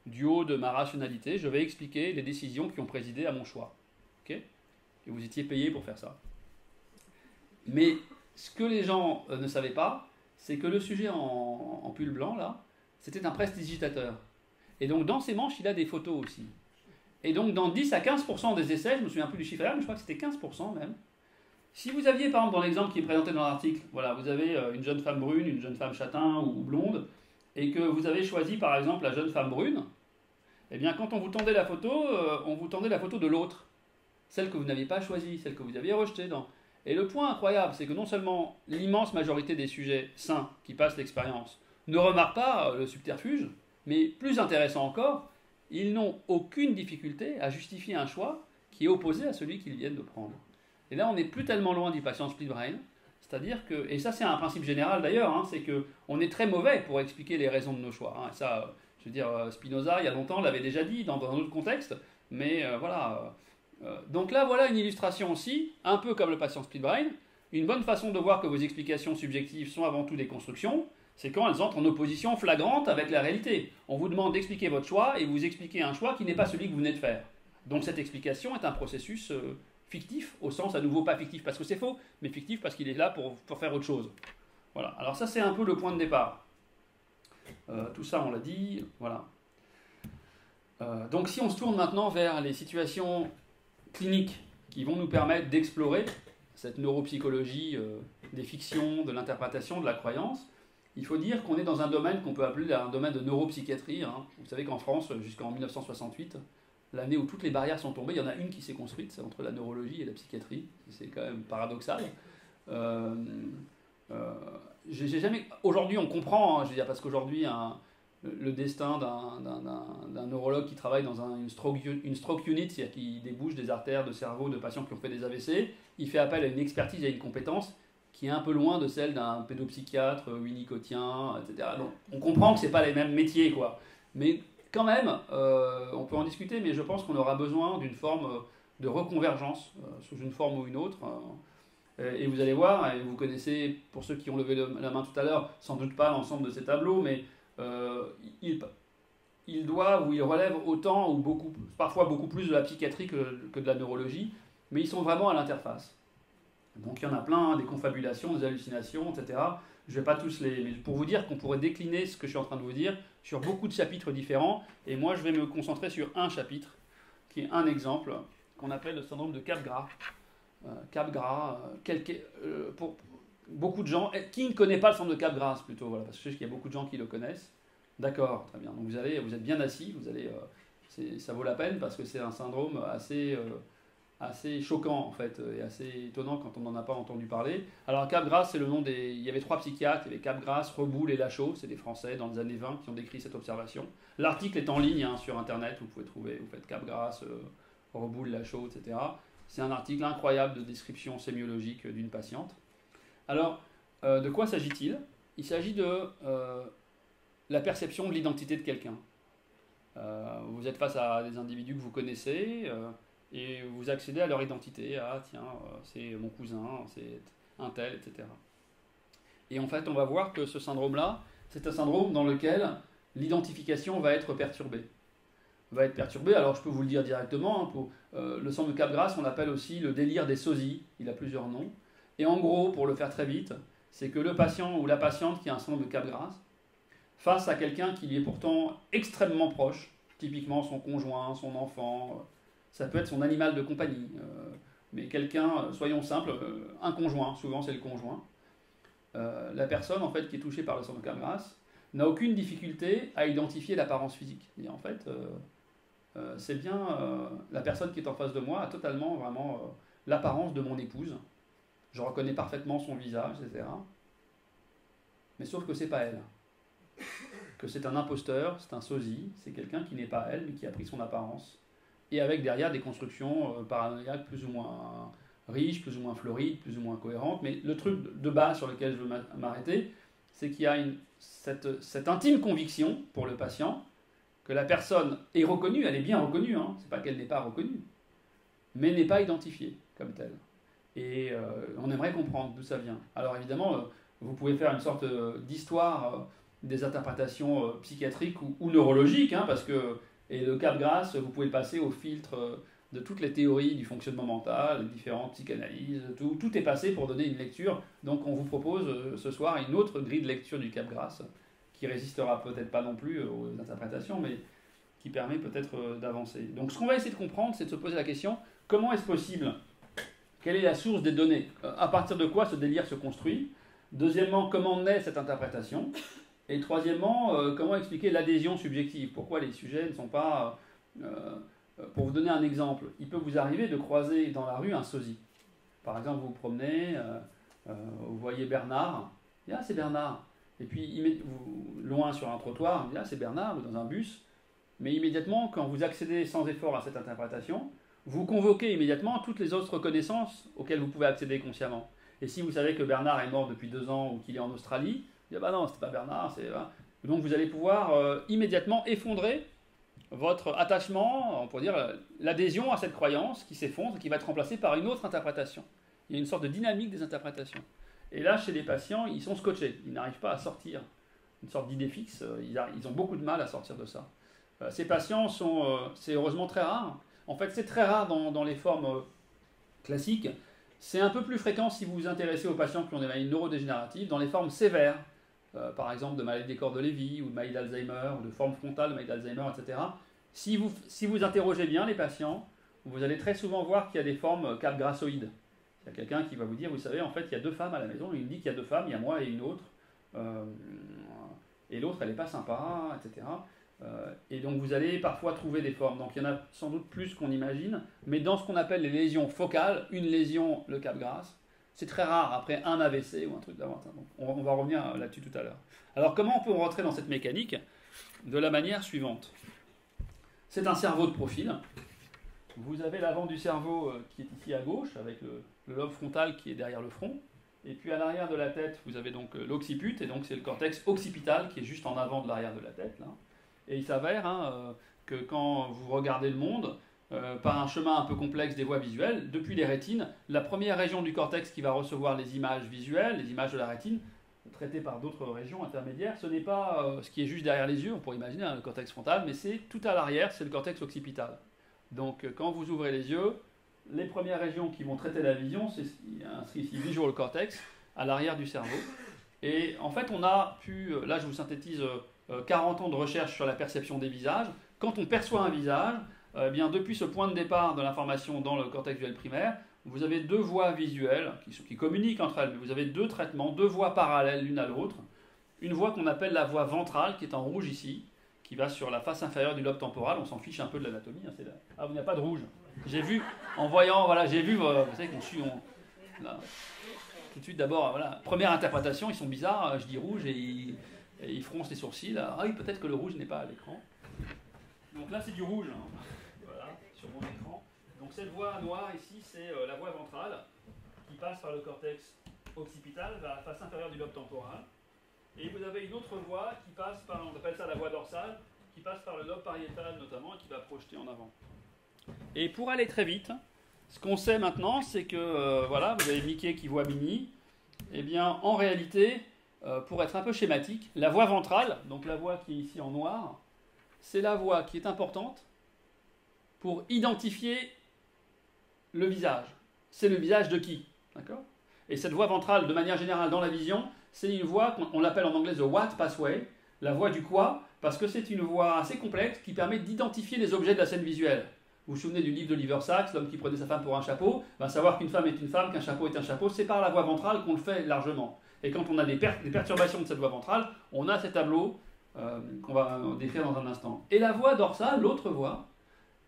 Du haut de ma rationalité, je vais expliquer les décisions qui ont présidé à mon choix. et vous étiez payé pour faire ça. Mais ce que les gens euh, ne savaient pas, c'est que le sujet en, en pull blanc, là, c'était un prestidigitateur. Et donc dans ses manches, il a des photos aussi. Et donc dans 10 à 15% des essais, je me souviens plus du chiffre mais je crois que c'était 15% même, si vous aviez par exemple dans l'exemple qui est présenté dans l'article, voilà, vous avez euh, une jeune femme brune, une jeune femme châtain ou blonde, et que vous avez choisi par exemple la jeune femme brune, eh bien quand on vous tendait la photo, euh, on vous tendait la photo de l'autre, celle que vous n'aviez pas choisie, celle que vous aviez rejetée. Dans... Et le point incroyable, c'est que non seulement l'immense majorité des sujets sains qui passent l'expérience ne remarquent pas euh, le subterfuge, mais plus intéressant encore, ils n'ont aucune difficulté à justifier un choix qui est opposé à celui qu'ils viennent de prendre. Et là, on n'est plus tellement loin du patient split brain, c'est-à-dire que, et ça c'est un principe général d'ailleurs, hein, c'est que on est très mauvais pour expliquer les raisons de nos choix. Hein. ça, je veux dire, euh, Spinoza, il y a longtemps, l'avait déjà dit dans, un autre contexte, mais euh, voilà. Euh, donc là, voilà une illustration aussi, un peu comme le patient split brain, une bonne façon de voir que vos explications subjectives sont avant tout des constructions, c'est quand elles entrent en opposition flagrante avec la réalité. On vous demande d'expliquer votre choix et vous expliquez un choix qui n'est pas celui que vous venez de faire. Donc cette explication est un processus euh, fictif, au sens à nouveau pas fictif parce que c'est faux, mais fictif parce qu'il est là pour, faire autre chose. Voilà, alors ça c'est un peu le point de départ. Euh, tout ça on l'a dit, voilà. Euh, donc si on se tourne maintenant vers les situations cliniques qui vont nous permettre d'explorer cette neuropsychologie des fictions, de l'interprétation, de la croyance, il faut dire qu'on est dans un domaine qu'on peut appeler un domaine de neuropsychiatrie. Hein. Vous savez qu'en France, jusqu'en 1968, l'année où toutes les barrières sont tombées, il y en a une qui s'est construite, c'est entre la neurologie et la psychiatrie. C'est quand même paradoxal. Euh, euh, j'ai jamais. Aujourd'hui, on comprend. Hein, je veux dire, parce qu'aujourd'hui, le destin d'un neurologue qui travaille dans une, stroke, unit, c'est-à-dire qui débouche des artères de cerveau de patients qui ont fait des AVC, il fait appel à une expertise et à une compétence qui est un peu loin de celle d'un pédopsychiatre euh, unicotien, etc. Donc on comprend que ce pas les mêmes métiers, quoi. Mais quand même, euh, on peut en discuter, mais je pense qu'on aura besoin d'une forme euh, de reconvergence, sous une forme ou une autre. et vous allez voir, et vous connaissez, pour ceux qui ont levé la main tout à l'heure, sans doute pas l'ensemble de ces tableaux, mais il, il doit ou il relève autant ou beaucoup, parfois beaucoup plus de la psychiatrie que, que de la neurologie, mais ils sont vraiment à l'interface. Donc il y en a plein, des confabulations, des hallucinations, etc. Je ne vais pas tous les... Mais pour vous dire qu'on pourrait décliner ce que je suis en train de vous dire sur beaucoup de chapitres différents, et moi je vais me concentrer sur un chapitre, qui est un exemple, qu'on appelle le syndrome de Capgras. Euh, Capgras, euh, euh, pour beaucoup de gens, qui ne connaît pas le syndrome de Capgras plutôt, voilà, parce que je sais qu'il y a beaucoup de gens qui le connaissent. D'accord, très bien. Donc vous, allez, vous êtes bien assis, vous allez, ça vaut la peine parce que c'est un syndrome assez assez choquant en fait et assez étonnant quand on n'en a pas entendu parler. Alors Capgras, c'est le nom des... Il y avait trois psychiatres, il y avait Capgras, Reboul et Lachaud, c'est des Français dans les années 20 qui ont décrit cette observation. L'article est en ligne hein, sur Internet, vous pouvez trouver, vous faites Capgras, euh, Reboul, Lachaud, etc. C'est un article incroyable de description sémiologique d'une patiente. Alors, euh, de quoi s'agit-il? Il, s'agit de euh, la perception de l'identité de quelqu'un. vous êtes face à des individus que vous connaissez et vous accédez à leur identité. Ah, tiens, euh, c'est mon cousin, c'est un tel, etc. Et en fait, on va voir que ce syndrome-là, c'est un syndrome dans lequel l'identification va être perturbée. Va être perturbée, alors je peux vous le dire directement, hein, pour, euh, le syndrome de Capgras, on appelle aussi le délire des sosies, il a plusieurs noms. Et en gros, pour le faire très vite, c'est que le patient ou la patiente qui a un syndrome de Capgras, face à quelqu'un qui lui est pourtant extrêmement proche, typiquement son conjoint, son enfant, ça peut être son animal de compagnie. Euh, mais quelqu'un, euh, soyons simples, euh, un conjoint, souvent c'est le conjoint. la personne en fait qui est touchée par le syndrome de Capgras n'a aucune difficulté à identifier l'apparence physique. Et en fait, c'est bien la personne qui est en face de moi a totalement vraiment l'apparence de mon épouse. Je reconnais parfaitement son visage, etc. Mais sauf que c'est pas elle. Que c'est un imposteur, c'est un sosie, c'est quelqu'un qui n'est pas elle, mais qui a pris son apparence. Et avec derrière des constructions euh, paranoïaques plus ou moins riches, plus ou moins florides, plus ou moins cohérentes. Mais le truc de base sur lequel je veux m'arrêter, c'est qu'il y a cette, intime conviction pour le patient que la personne est reconnue, elle est bien reconnue, hein, c'est pas qu'elle n'est pas reconnue, mais n'est pas identifiée comme telle. Et euh, on aimerait comprendre d'où ça vient. Alors évidemment, euh, vous pouvez faire une sorte euh, d'histoire des interprétations psychiatriques ou, neurologiques, hein, parce que et le cap grâce, vous pouvez passer au filtre de toutes les théories du fonctionnement mental, les différentes psychanalyses, tout, tout est passé pour donner une lecture. Donc on vous propose ce soir une autre grille de lecture du cap grâce, qui résistera peut-être pas non plus aux interprétations, mais qui permet peut-être d'avancer. Donc ce qu'on va essayer de comprendre, c'est de se poser la question, comment est-ce possible? Quelle est la source des données? Euh, À partir de quoi ce délire se construit? Deuxièmement, comment naît cette interprétation? Et troisièmement, euh, comment expliquer l'adhésion subjective? Pourquoi les sujets ne sont pas... Euh, pour vous donner un exemple, il peut vous arriver de croiser dans la rue un sosie. Par exemple, vous vous promenez, vous voyez Bernard, ah c'est Bernard. Et puis, vous, loin sur un trottoir, dites ah c'est Bernard, ou dans un bus. Mais immédiatement, quand vous accédez sans effort à cette interprétation, vous convoquez immédiatement toutes les autres connaissances auxquelles vous pouvez accéder consciemment. Et si vous savez que Bernard est mort depuis deux ans ou qu'il est en Australie, dites, bah non, c'est pas Bernard, c'est... Donc vous allez pouvoir euh, immédiatement effondrer votre attachement, on pourrait dire l'adhésion à cette croyance qui s'effondre, qui va être remplacée par une autre interprétation. Il y a une sorte de dynamique des interprétations. Et là, chez les patients, ils sont scotchés, ils n'arrivent pas à sortir. Une sorte d'idée fixe, euh, ils, ont beaucoup de mal à sortir de ça. Euh, ces patients sont, c'est heureusement très rare, en fait, c'est très rare dans, les formes euh, classiques. C'est un peu plus fréquent si vous vous intéressez aux patients qui ont des maladies neurodégénératives, dans les formes sévères, euh, par exemple de maladie des corps de Lévy, ou de maladie d'Alzheimer, ou de forme frontale de maladie d'Alzheimer, etc. Si vous, si vous interrogez bien les patients, vous allez très souvent voir qu'il y a des formes capgrassoïdes. Il y a quelqu'un qui va vous dire, vous savez, en fait, il y a deux femmes à la maison, il me dit qu'il y a deux femmes, il y a moi et une autre, euh, et l'autre, elle n'est pas sympa, etc. Euh, et donc vous allez parfois trouver des formes. Donc il y en a sans doute plus qu'on imagine, mais dans ce qu'on appelle les lésions focales, une lésion, le cap c'est très rare après un AVC ou un truc d'avant. On, on va revenir là-dessus tout à l'heure. Alors comment on peut rentrer dans cette mécanique De la manière suivante? C'est un cerveau de profil. Vous avez l'avant du cerveau euh, qui est ici à gauche, avec le, lobe frontal qui est derrière le front. Et puis à l'arrière de la tête, vous avez donc euh, l'occiput, et donc c'est le cortex occipital qui est juste en avant de l'arrière de la tête. Et il s'avère hein, euh, que quand vous regardez le monde, euh, par un chemin un peu complexe des voies visuelles, depuis les rétines, la première région du cortex qui va recevoir les images visuelles, les images de la rétine, traitées par d'autres régions intermédiaires, ce n'est pas euh, ce qui est juste derrière les yeux, on pourrait imaginer hein, le cortex frontal, mais c'est tout à l'arrière, c'est le cortex occipital. Donc quand vous ouvrez les yeux, les premières régions qui vont traiter la vision, c'est inscrit ici visual cortex, à l'arrière du cerveau. Et en fait, on a pu, là je vous synthétise 40 euh, ans de recherche sur la perception des visages. Quand on perçoit un visage, euh, eh bien, depuis ce point de départ de l'information dans le cortex visuel primaire, vous avez deux voies visuelles qui, communiquent entre elles. Vous avez deux traitements, deux voies parallèles l'une à l'autre. Une voie qu'on appelle la voie ventrale, qui est en rouge ici, qui va sur la face inférieure du lobe temporal. On s'en fiche un peu de l'anatomie. Hein, Ah, vous n'avez pas de rouge. J'ai vu, en voyant, voilà, j'ai vu, euh, vous savez qu'on suit. tout de suite, d'abord, première interprétation, ils sont bizarres. Je dis rouge et et il fronce les sourcils. Ah oui, peut-être que le rouge n'est pas à l'écran. Donc là, c'est du rouge. Hein. Sur mon écran. Donc cette voie noire ici, c'est euh, la voie ventrale qui passe par le cortex occipital la face inférieure du lobe temporal. Et vous avez une autre voie qui passe par, on appelle ça la voie dorsale, qui passe par le lobe pariétal notamment et qui va projeter en avant. Et pour aller très vite, ce qu'on sait maintenant, c'est que, euh, voilà, vous avez Mickey qui voit Minnie. Eh bien, en réalité, euh, pour être un peu schématique, la voie ventrale, donc la voie qui est ici en noir, c'est la voie qui est importante pour identifier le visage. C'est le visage de qui D'accord? Et cette voie ventrale, de manière générale, dans la vision, c'est une voie qu'on l'appelle en anglais the what pathway, la voie du quoi, parce que c'est une voie assez complexe qui permet d'identifier les objets de la scène visuelle. Vous vous souvenez du livre d'Oliver Sacks, L'homme qui prenait sa femme pour un chapeau? Ben, Savoir qu'une femme est une femme, qu'un chapeau est un chapeau, c'est par la voie ventrale qu'on le fait largement. Et quand on a des, perturbations de cette voie ventrale, on a ces tableaux euh, qu'on va décrire dans un instant. Et la voie dorsale, l'autre voie,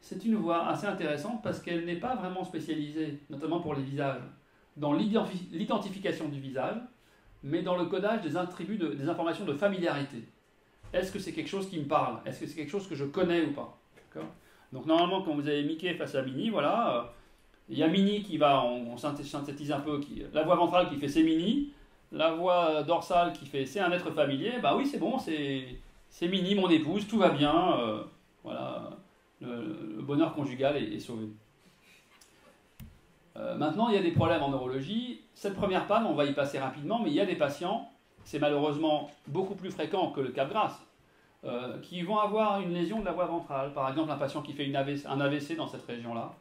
c'est une voie assez intéressante parce qu'elle n'est pas vraiment spécialisée, notamment pour les visages, dans l'identification du visage, mais dans le codage des attributs, des informations de familiarité. Est-ce que c'est quelque chose qui me parle? Est-ce que c'est quelque chose que je connais ou pas? Donc normalement, quand vous avez Mickey face à Mini, voilà, euh, il y a Mini qui va, on, synthétise un peu, qui, la voix ventrale qui fait c'est Mini, la voix dorsale qui fait c'est un être familier, bah oui c'est bon, c'est Mini, mon épouse, tout va bien, euh, voilà, le, bonheur conjugal est sauvé. Euh, maintenant, il y a des problèmes en neurologie. Cette première panne, on va y passer rapidement, mais il y a des patients, c'est malheureusement beaucoup plus fréquent que le cap grasse, euh, qui vont avoir une lésion de la voie ventrale. Par exemple, un patient qui fait un AVC dans cette région-là,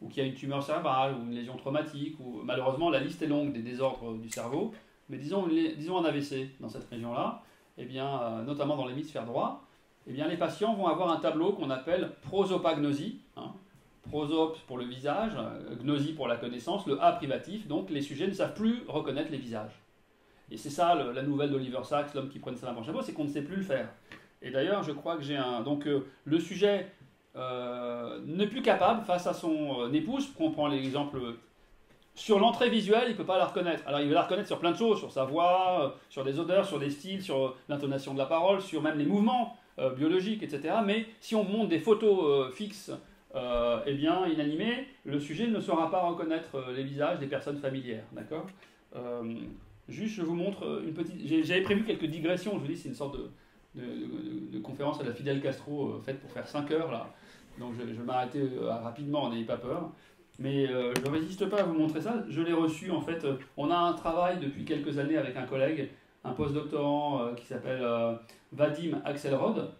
ou qui a une tumeur cérébrale, ou une lésion traumatique, ou malheureusement, la liste est longue des désordres du cerveau, mais disons, disons un AVC dans cette région-là, eh bien, euh, notamment dans l'hémisphère droit, eh bien, les patients vont avoir un tableau qu'on appelle prosopagnosie. Hein, prosop pour le visage, euh, gnosie pour la connaissance, le A privatif, donc les sujets ne savent plus reconnaître les visages. Et c'est ça la nouvelle d'Oliver Sacks, l'homme qui prenait ça d'un chapeau, c'est qu'on ne sait plus le faire. Et d'ailleurs, je crois que j'ai un. Donc, euh, le sujet euh, n'est plus capable, face à son épouse, on prend l'exemple. Sur l'entrée visuelle, il ne peut pas la reconnaître. Alors, il va la reconnaître sur plein de choses, sur sa voix, sur des odeurs, sur des styles, sur l'intonation de la parole, sur même les mouvements biologiques, etc. Mais si on monte des photos fixes euh, eh bien, inanimé, le sujet ne saura pas reconnaître euh, les visages des personnes familières. D'accord? Euh, Juste, je vous montre une petite. J'avais prévu quelques digressions. Je vous dis, c'est une sorte de, conférence à la Fidel Castro faite pour faire 5 heures là. Donc, je, vais m'arrêter rapidement, n'ayez pas peur. Mais je ne résiste pas à vous montrer ça. Je l'ai reçu en fait. on a un travail depuis quelques années avec un collègue, un postdoctorant qui s'appelle Vadim Axelrod,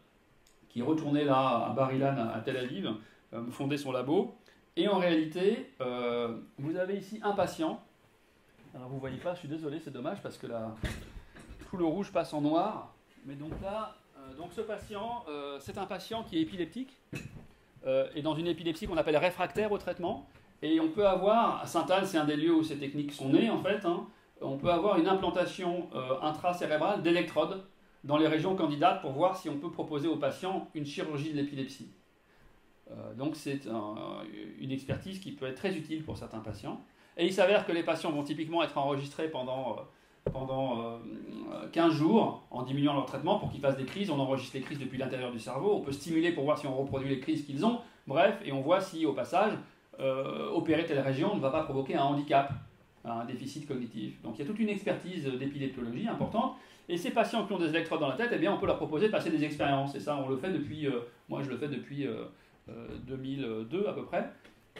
qui est retourné là à Barilan à Tel Aviv euh, fonder son labo. Et en réalité, euh, vous avez ici un patient. Alors vous voyez pas, je suis désolé, c'est dommage parce que là, tout le rouge passe en noir. Mais donc là, euh, donc ce patient, c'est un patient qui est épileptique et dans une épilepsie qu'on appelle réfractaire au traitement. Et on peut avoir, à Sainte-Anne, c'est un des lieux où ces techniques sont nées en fait, hein, on peut avoir une implantation intracérébrale d'électrodes dans les régions candidates pour voir si on peut proposer aux patients une chirurgie de l'épilepsie. Euh, donc c'est une expertise qui peut être très utile pour certains patients. Et il s'avère que les patients vont typiquement être enregistrés pendant, euh, pendant 15 euh, jours en diminuant leur traitement pour qu'ils fassent des crises. On enregistre les crises depuis l'intérieur du cerveau. On peut stimuler pour voir si on reproduit les crises qu'ils ont. Bref, et on voit si au passage, opérer telle région ne va pas provoquer un handicap, un déficit cognitif. Donc il y a toute une expertise d'épileptologie importante. Et ces patients qui ont des électrodes dans la tête, eh bien, on peut leur proposer de passer des expériences. Et ça, on le fait depuis, moi je le fais depuis 2002 euh, à peu près.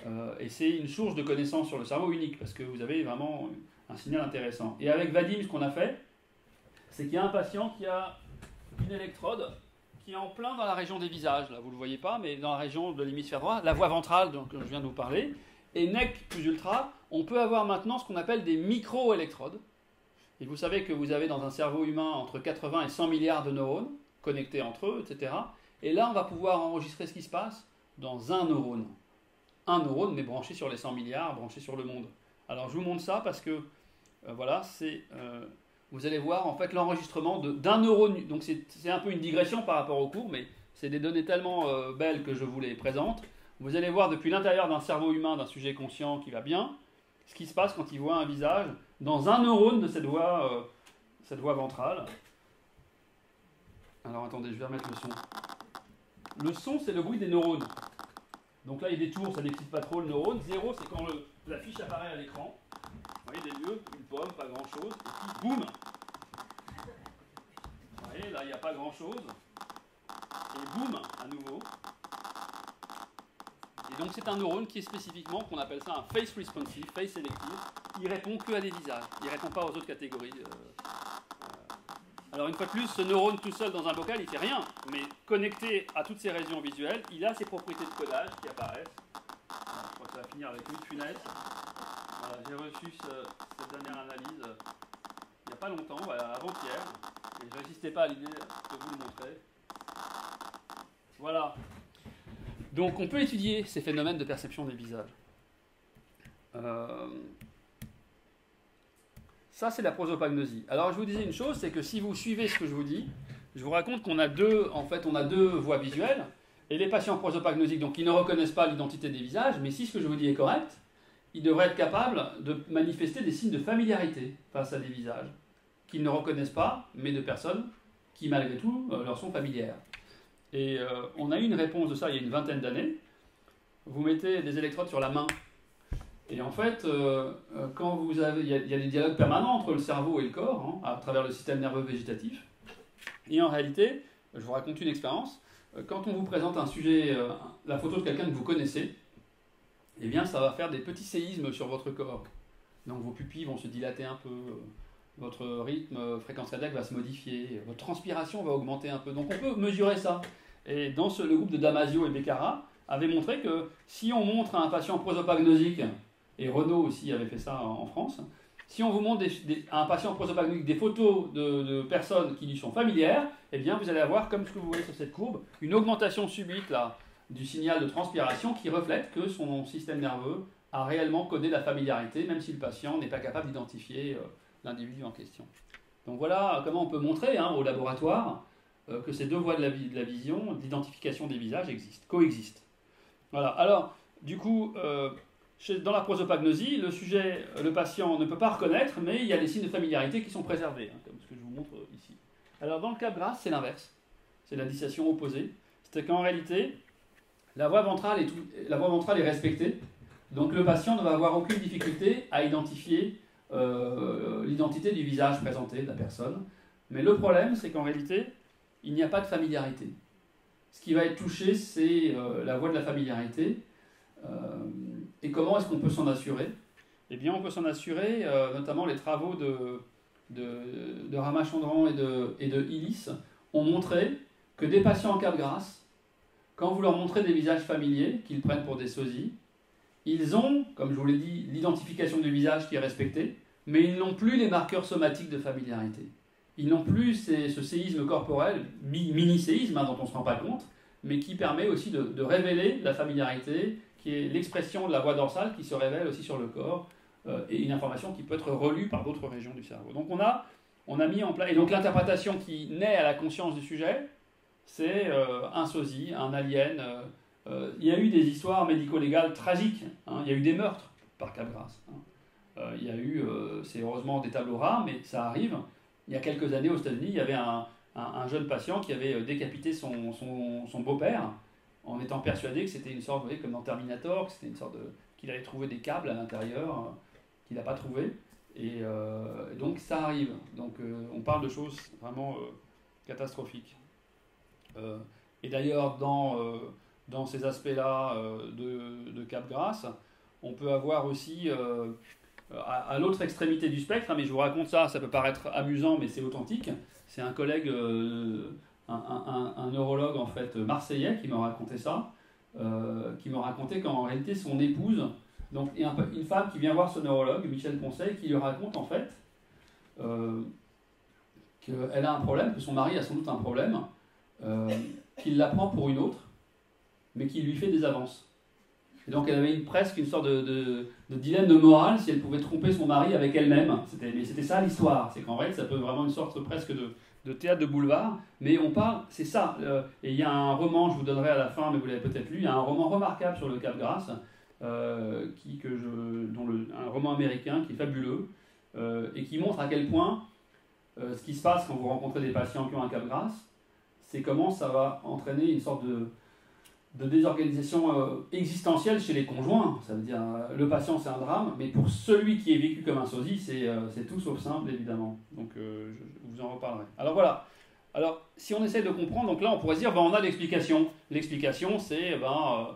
Euh, et c'est une source de connaissances sur le cerveau unique, parce que vous avez vraiment un signal intéressant. Et avec Vadim, ce qu'on a fait, c'est qu'il y a un patient qui a une électrode qui est en plein dans la région des visages, là vous ne le voyez pas, mais dans la région de l'hémisphère droit, la voie ventrale dont je viens de vous parler, et NEC plus ultra, on peut avoir maintenant ce qu'on appelle des micro-électrodes. Et vous savez que vous avez dans un cerveau humain entre 80 et 100 milliards de neurones connectés entre eux, etc. Et là, on va pouvoir enregistrer ce qui se passe dans un neurone. Un neurone, mais branché sur les 100 milliards, branché sur le monde. Alors je vous montre ça parce que, euh, voilà, c'est... Euh, vous allez voir en fait l'enregistrement d'un neurone. Donc c'est un peu une digression par rapport au cours, mais c'est des données tellement euh, belles que je vous les présente. Vous allez voir depuis l'intérieur d'un cerveau humain, d'un sujet conscient qui va bien, ce qui se passe quand il voit un visage dans un neurone de cette voie, cette voie ventrale. Alors attendez, je vais remettre le son. Le son, c'est le bruit des neurones. Donc là, il y a des tours, ça n'excite pas trop le neurone. Zéro, c'est quand la fiche apparaît à l'écran. Vous voyez, des lieux, une pomme, pas grand-chose. Et puis, boum Vous voyez, là, il n'y a pas grand-chose. Et boum, à nouveau. C'est un neurone qui est spécifiquement, qu'on appelle ça un face responsive, face selective. Il répond que à des visages. Il répond pas aux autres catégories. Euh, alors une fois de plus, ce neurone tout seul dans un bocal, il fait rien, mais connecté à toutes ces régions visuelles, il a ses propriétés de codage qui apparaissent. je crois que ça va finir avec une funeste. J'ai reçu cette dernière analyse il n'y a pas longtemps, avant-hier, et je ne résistais pas à l'idée de vous le montrer. Voilà. Donc on peut étudier ces phénomènes de perception des visages. Euh, ça, c'est la prosopagnosie. Alors, je vous disais une chose, c'est que si vous suivez ce que je vous dis, je vous raconte qu'on a deux, en fait, on a deux voies visuelles. Et les patients prosopagnosiques, donc ils ne reconnaissent pas l'identité des visages, mais si ce que je vous dis est correct, ils devraient être capables de manifester des signes de familiarité face à des visages qu'ils ne reconnaissent pas, mais de personnes qui malgré tout leur sont familières. Et on a eu une réponse de ça il y a une vingtaine d'années. Vous mettez des électrodes sur la main et en fait, euh, euh, quand vous avez, il y, a, des dialogues permanents entre le cerveau et le corps, hein, à travers le système nerveux végétatif. Et en réalité, je vous raconte une expérience. Euh, quand on vous présente un sujet, la photo de quelqu'un que vous connaissez, eh bien, ça va faire des petits séismes sur votre corps. Donc vos pupilles vont se dilater un peu, votre rythme, fréquence cardiaque va se modifier, votre transpiration va augmenter un peu. Donc on peut mesurer ça. Et dans ce, le groupe de Damasio et Beccara avait montré que si on montre à un patient prosopagnosique et Renault aussi avait fait ça en, France. Si on vous montre à un patient prosopagnolique des photos de, personnes qui lui sont familières, eh bien vous allez avoir, comme ce que vous voyez sur cette courbe, une augmentation subite là, du signal de transpiration qui reflète que son système nerveux a réellement codé la familiarité, même si le patient n'est pas capable d'identifier euh, l'individu en question. Donc voilà comment on peut montrer hein, au laboratoire que ces deux voies de la, de vision, d'identification des visages, existent, coexistent. Voilà. Alors, du coup, euh, dans la prosopagnosie, le sujet, le patient ne peut pas reconnaître, mais il y a des signes de familiarité qui sont préservés, hein, comme ce que je vous montre ici. Alors dans le cas grâce, c'est l'inverse. C'est la dissociation opposée. C'est qu'en réalité, la voie, ventrale est la voie ventrale est respectée. Donc le patient ne va avoir aucune difficulté à identifier euh, l'identité du visage présenté de la personne. Mais le problème, c'est qu'en réalité, il n'y a pas de familiarité. Ce qui va être touché, c'est euh, la voie de la familiarité. Euh, et comment est-ce qu'on peut s'en assurer? Eh bien, on peut s'en assurer, euh, notamment les travaux de, de, Ramachandran et de, et Illis ont montré que des patients en cas de grâce, quand vous leur montrez des visages familiers qu'ils prennent pour des sosies, ils ont, comme je vous l'ai dit, l'identification du visage qui est respectée, mais ils n'ont plus les marqueurs somatiques de familiarité. Ils n'ont plus ce séisme corporel, mini-séisme hein, dont on ne se rend pas compte, mais qui permet aussi de, révéler la familiarité qui est l'expression de la voix dorsale qui se révèle aussi sur le corps, euh, et une information qui peut être relue par d'autres régions du cerveau. Donc on a, on a mis en place, et donc l'interprétation qui naît à la conscience du sujet, c'est euh, un sosie, un alien. Euh, il y a eu des histoires médico-légales tragiques, hein. il y a eu des meurtres par cas Hein. il y a eu, c'est heureusement des tableaux rares, mais ça arrive. Il y a quelques années aux États-Unis, il y avait un, un, jeune patient qui avait décapité son, beau-père en étant persuadé que c'était une sorte, vous voyez, comme dans Terminator, que c'était une sorte de. qu'il allait trouver des câbles à l'intérieur, euh, qu'il n'a pas trouvé. Et euh, donc ça arrive. Donc euh, on parle de choses vraiment catastrophiques. et d'ailleurs, dans, dans ces aspects-là de, de Cap-Grasse, on peut avoir aussi à, l'autre extrémité du spectre, hein, mais je vous raconte ça, ça peut paraître amusant, mais c'est authentique. C'est un collègue un, neurologue en fait marseillais qui m'a raconté ça, euh, qui m'a raconté qu'en réalité son épouse, donc une femme qui vient voir ce neurologue, Michel Conseil, qui lui raconte en fait euh, qu'elle a un problème, que son mari a sans doute un problème, euh, qu'il la prend pour une autre, mais qui lui fait des avances. Et donc elle avait presque une sorte de, dilemme de morale si elle pouvait tromper son mari avec elle-même. C'était ça l'histoire, c'est qu'en fait ça peut vraiment une sorte presque de, de théâtre de boulevard, mais on parle, c'est ça. Euh, et il y a un roman, je vous donnerai à la fin, mais vous l'avez peut-être lu, il y a un roman remarquable sur le Cap Grasse, euh, que je, dont le, un roman américain qui est fabuleux, euh, et qui montre à quel point ce qui se passe quand vous rencontrez des patients qui ont un Cap Grasse, c'est comment ça va entraîner une sorte de, de désorganisation euh, existentielle chez les conjoints. Ça veut dire, euh, le patient, c'est un drame, mais pour celui qui est vécu comme un sosie, c'est euh, tout sauf simple, évidemment. Donc, je, vous en reparlerai. Alors voilà. Alors, si on essaie de comprendre, donc là, on pourrait dire, ben, on a l'explication. L'explication, c'est, ben,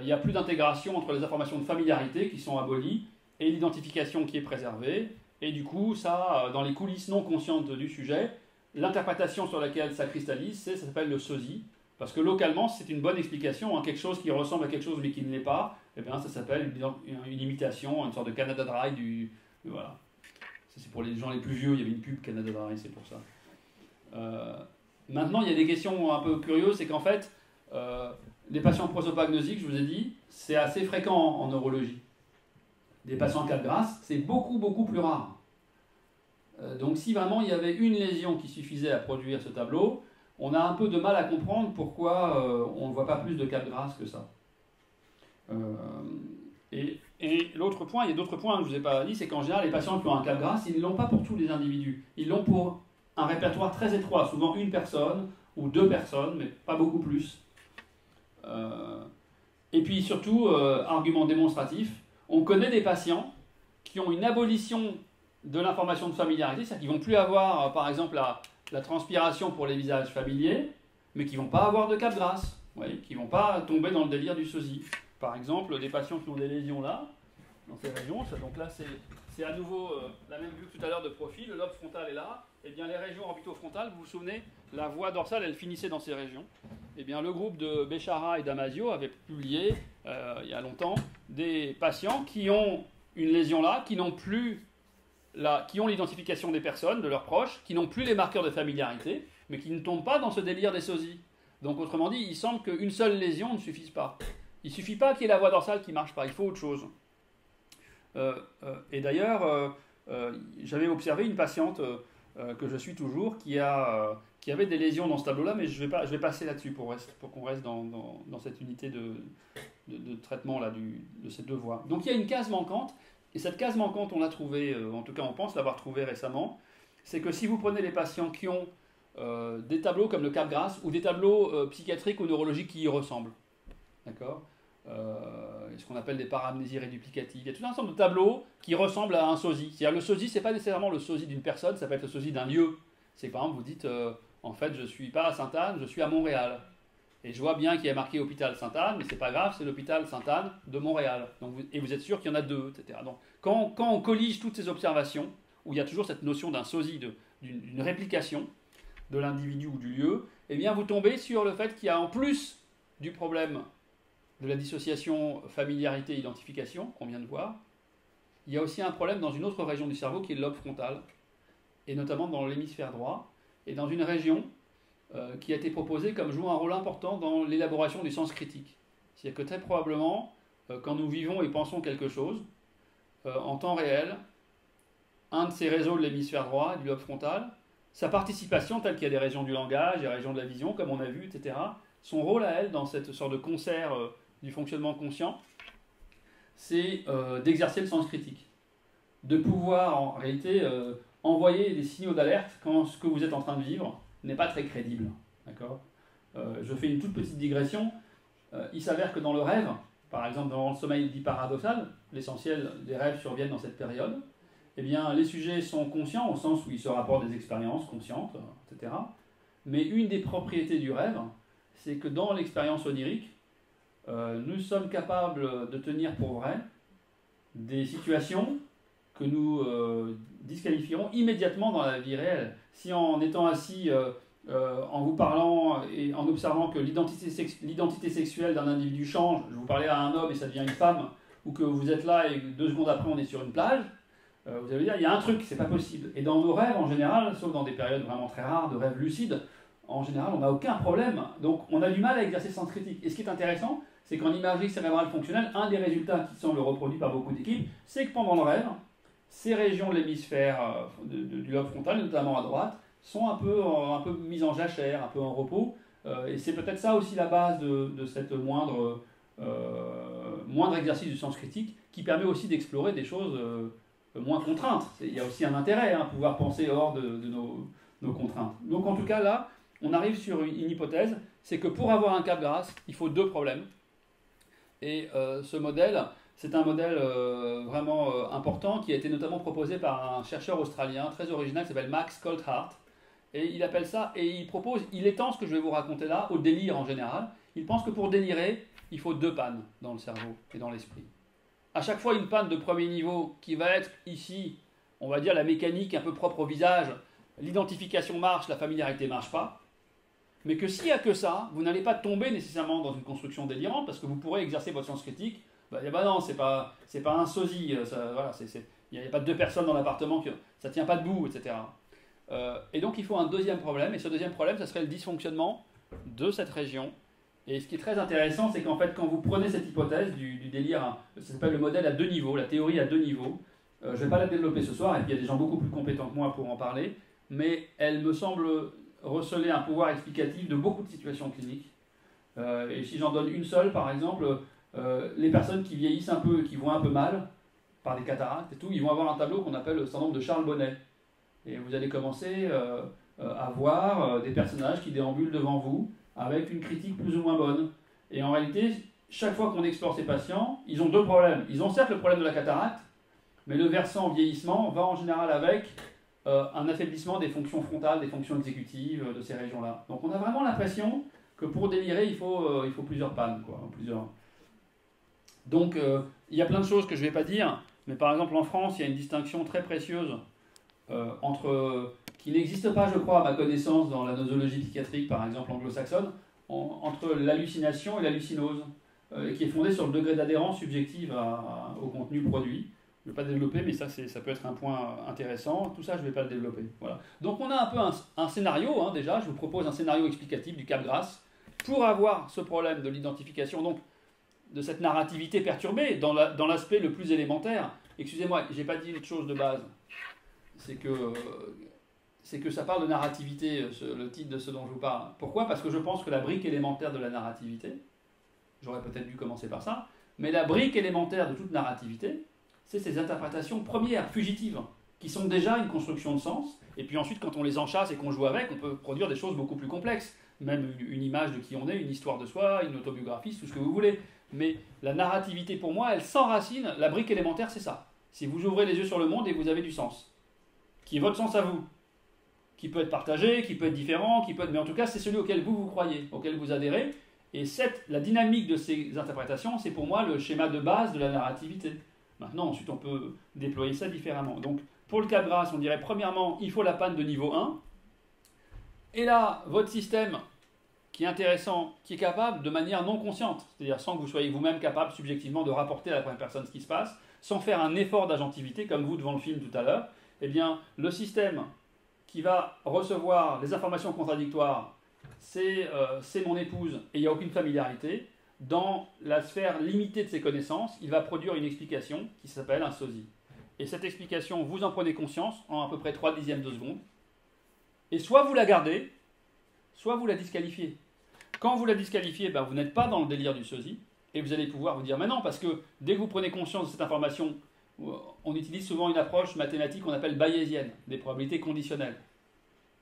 il n'y a plus d'intégration entre les informations de familiarité qui sont abolies et l'identification qui est préservée. Et du coup, ça, dans les coulisses non conscientes du sujet, l'interprétation sur laquelle ça cristallise, ça s'appelle le sosie. Parce que localement, c'est une bonne explication. Hein, quelque chose qui ressemble à quelque chose mais qui ne l'est pas, eh bien, ça s'appelle une, imitation, une sorte de Canada Dry du. Voilà. c'est pour les gens les plus vieux, il y avait une pub Canada Dry, c'est pour ça. Euh, maintenant, il y a des questions un peu curieuses, c'est qu'en fait, euh, les patients prosopagnosiques, je vous ai dit, c'est assez fréquent en, neurologie. Des patients en cas c'est beaucoup, beaucoup plus rare. Euh, donc si vraiment il y avait une lésion qui suffisait à produire ce tableau, on a un peu de mal à comprendre pourquoi euh, on ne voit pas plus de de grâce que ça. Euh, et l'autre point, il y a d'autres points que je ne vous ai pas dit, c'est qu'en général, les patients qui ont un cap grâce, ils ne l'ont pas pour tous les individus. Ils l'ont pour un répertoire très étroit, souvent une personne ou deux personnes, mais pas beaucoup plus. Euh, et puis surtout, argument démonstratif, on connaît des patients qui ont une abolition de l'information de familiarité, c'est-à-dire qu'ils ne vont plus avoir, par exemple, la, la, transpiration pour les visages familiers, mais qui vont pas avoir de cap grâce, qui ne vont pas tomber dans le délire du sosie. Par exemple, des patients qui ont des lésions là, dans ces régions, donc là c'est à nouveau euh, la même vue que tout à l'heure de profil, le lobe frontal est là, et eh bien les régions orbitofrontales, vous vous souvenez, la voie dorsale elle finissait dans ces régions. Et eh bien le groupe de Béchara et Damasio avait publié euh, il y a longtemps des patients qui ont une lésion là, qui n'ont plus qui ont l'identification des personnes, de leurs proches, qui n'ont plus les marqueurs de familiarité, mais qui ne tombent pas dans ce délire des sosies. Donc autrement dit, il semble qu'une seule lésion ne suffise pas. Il ne suffit pas qu'il y ait la voie dorsale qui marche pas, il faut autre chose. Euh, euh, et d'ailleurs, euh, j'avais observé une patiente que je suis toujours qui, a, qui avait des lésions dans ce tableau-là, mais je vais, pas, je vais passer là-dessus pour, qu'on reste dans, cette unité de, traitement là, de ces deux voies. Donc il y a une case manquante, et cette case manquante, on l'a trouvée, en tout cas on pense l'avoir trouvée récemment, c'est que si vous prenez les patients qui ont des tableaux comme le cap grasse ou des tableaux psychiatriques ou neurologiques qui y ressemblent, d'accord euh, ce qu'on appelle des paramnésies réduplicatives. Il y a tout un ensemble de tableaux qui ressemblent à un sosie. C'est-à-dire le sosie, c'est pas nécessairement le sosie d'une personne, ça peut être le sosie d'un lieu. C'est par exemple, vous dites, euh, en fait, je suis pas à Sainte-Anne, je suis à Montréal. Et je vois bien qu'il y a marqué hôpital Sainte-Anne, mais c'est pas grave, c'est l'hôpital Sainte-Anne de Montréal. Et vous êtes sûr qu'il y en a deux, etc. Donc quand, quand, on collige toutes ces observations, où il y a toujours cette notion d'un sosie, d'une réplication de l'individu ou du lieu, eh bien vous tombez sur le fait qu'il y a en plus du problème de la dissociation familiarité-identification qu'on vient de voir, il y a aussi un problème dans une autre région du cerveau qui est le lobe frontal, et notamment dans l'hémisphère droit, et dans une région euh, qui a été proposée comme jouant un rôle important dans l'élaboration du sens critique. C'est-à-dire que très probablement, euh, quand nous vivons et pensons quelque chose, euh, en temps réel, un de ces réseaux de l'hémisphère droit, du lobe frontal, sa participation, telle qu'il y a des régions du langage, des régions de la vision, comme on a vu, etc., son rôle à elle dans cette sorte de concert du fonctionnement conscient, c'est d'exercer le sens critique. De pouvoir en réalité envoyer des signaux d'alerte quand ce que vous êtes en train de vivre n'est pas très crédible. Euh, Je fais une toute petite digression. il s'avère que dans le rêve, par exemple dans le sommeil dit paradoxal, l'essentiel des rêves surviennent dans cette période, eh bien les sujets sont conscients au sens où ils se rapportent des expériences conscientes, etc. Mais une des propriétés du rêve, c'est que dans l'expérience onirique, euh, nous sommes capables de tenir pour vrai des situations que nous euh, disqualifierons immédiatement dans la vie réelle. Si en étant assis, euh, en vous parlant et en observant que l'identité sexuelle d'un individu change, je vous parlais à un homme et ça devient une femme, ou que vous êtes là et deux secondes après on est sur une plage, vous allez dire, il y a un truc, c'est pas possible. Et dans nos rêves, en général, sauf dans des périodes vraiment très rares de rêves lucides, en général, on n'a aucun problème. Donc, on a du mal à exercer ce sens critique. Et ce qui est intéressant, c'est qu'en imagerie cérébrale fonctionnelle, un des résultats qui semble reproduit par beaucoup d'équipes, c'est que pendant le rêve, ces régions de l'hémisphère euh, du lobe frontal, notamment à droite, sont un peu, un peu mises en jachère, un peu en repos. Euh, et c'est peut-être ça aussi la base de, de cette moindre, euh, moindre exercice du sens critique qui permet aussi d'explorer des choses moins contraintes. Il y a aussi un intérêt à hein, pouvoir penser hors de, nos, nos, contraintes. Donc en tout cas là, on arrive sur une, une hypothèse, c'est que pour avoir un cap grâce, il faut deux problèmes. Et euh, ce modèle, c'est un modèle euh, vraiment euh, important qui a été notamment proposé par un chercheur australien très original qui s'appelle Max Colthart. Et il appelle ça, et il propose, il étend ce que je vais vous raconter là au délire en général. Il pense que pour délirer, il faut deux pannes dans le cerveau et dans l'esprit. À chaque fois, une panne de premier niveau qui va être ici, on va dire la mécanique un peu propre au visage, l'identification marche, la familiarité marche pas mais que s'il n'y a que ça, vous n'allez pas tomber nécessairement dans une construction délirante, parce que vous pourrez exercer votre sens critique. Bah, bah non, c'est pas, c'est pas un sosie, euh, voilà, il n'y a, pas deux personnes dans l'appartement, que, ça tient pas debout, etc. Euh, et donc il faut un deuxième problème, et ce deuxième problème, ça serait le dysfonctionnement de cette région. Et ce qui est très intéressant, c'est qu'en fait, quand vous prenez cette hypothèse du, délire, hein, ça s'appelle le modèle à deux niveaux, la théorie à deux niveaux, euh, je ne vais pas la développer ce soir, et il y a des gens beaucoup plus compétents que moi pour en parler, mais elle me semble receler un pouvoir explicatif de beaucoup de situations cliniques. Et si j'en donne une seule, par exemple, euh, les personnes qui vieillissent un peu, qui voient un peu mal, par des cataractes et tout, ils vont avoir un tableau qu'on appelle le syndrome de Charles Bonnet. Et vous allez commencer euh, euh, à voir des personnages qui déambulent devant vous avec une critique plus ou moins bonne. Et en réalité, chaque fois qu'on explore ces patients, ils ont deux problèmes. Ils ont certes le problème de la cataracte, mais le versant vieillissement va en général avec un affaiblissement des fonctions frontales, des fonctions exécutives de ces régions-là. Donc on a vraiment l'impression que pour délirer, il faut, plusieurs pannes, quoi, plusieurs, donc, euh, il y a plein de choses que je ne vais pas dire, mais par exemple, en France, il y a une distinction très précieuse euh, entre, qui n'existe pas, je crois, à ma connaissance, dans la nosologie psychiatrique, par exemple anglo-saxonne, entre l'hallucination et l'hallucinose, euh, qui est fondée sur le degré d'adhérence subjective au contenu produit. Je ne vais pas développer, mais ça, ça peut être un point intéressant. Tout ça, je ne vais pas le développer. Voilà. Donc, on a un peu un, scénario, hein, déjà. Je vous propose un scénario explicatif du Cap Grasse pour avoir ce problème de l'identification. Donc, de cette narrativité perturbée dans l'aspect le plus élémentaire. Excusez-moi, j'ai pas dit une chose de base. C'est que, c'est que ça parle de narrativité, le titre de ce dont je vous parle. Pourquoi? Parce que je pense que la brique élémentaire de la narrativité, j'aurais peut-être dû commencer par ça, mais la brique élémentaire de toute narrativité, c'est ces interprétations premières, fugitives, qui sont déjà une construction de sens. Et puis ensuite, quand on les enchasse et qu'on joue avec, on peut produire des choses beaucoup plus complexes. Même une image de qui on est, une histoire de soi, une autobiographie, tout ce que vous voulez. Mais la narrativité, pour moi, elle s'enracine. La brique élémentaire, c'est ça. Si vous ouvrez les yeux sur le monde et vous avez du sens, qui est votre sens à vous, qui peut être partagé, qui peut être différent, qui peut être... mais en tout cas, c'est celui auquel vous vous croyez, auquel vous adhérez. Et cette, la dynamique de ces interprétations, c'est pour moi le schéma de base de la narrativité. Maintenant, ensuite, on peut déployer ça différemment. Donc, pour le cas de on dirait premièrement, il faut la panne de niveau 1. Et là, votre système qui est intéressant, qui est capable de manière non consciente, c'est-à-dire sans que vous soyez vous-même capable subjectivement de rapporter à la première personne ce qui se passe, sans faire un effort d'agentivité comme vous devant le film tout à l'heure, eh bien le système qui va recevoir les informations contradictoires, c'est euh, mon épouse et il n'y a aucune familiarité, dans la sphère limitée de ses connaissances, il va produire une explication qui s'appelle un sosie. Et cette explication, vous en prenez conscience en à peu près 3 dixièmes de seconde, et soit vous la gardez, soit vous la disqualifiez. Quand vous la disqualifiez, ben, vous n'êtes pas dans le délire du sosie, et vous allez pouvoir vous dire, mais non, parce que dès que vous prenez conscience de cette information, on utilise souvent une approche mathématique qu'on appelle bayésienne, des probabilités conditionnelles.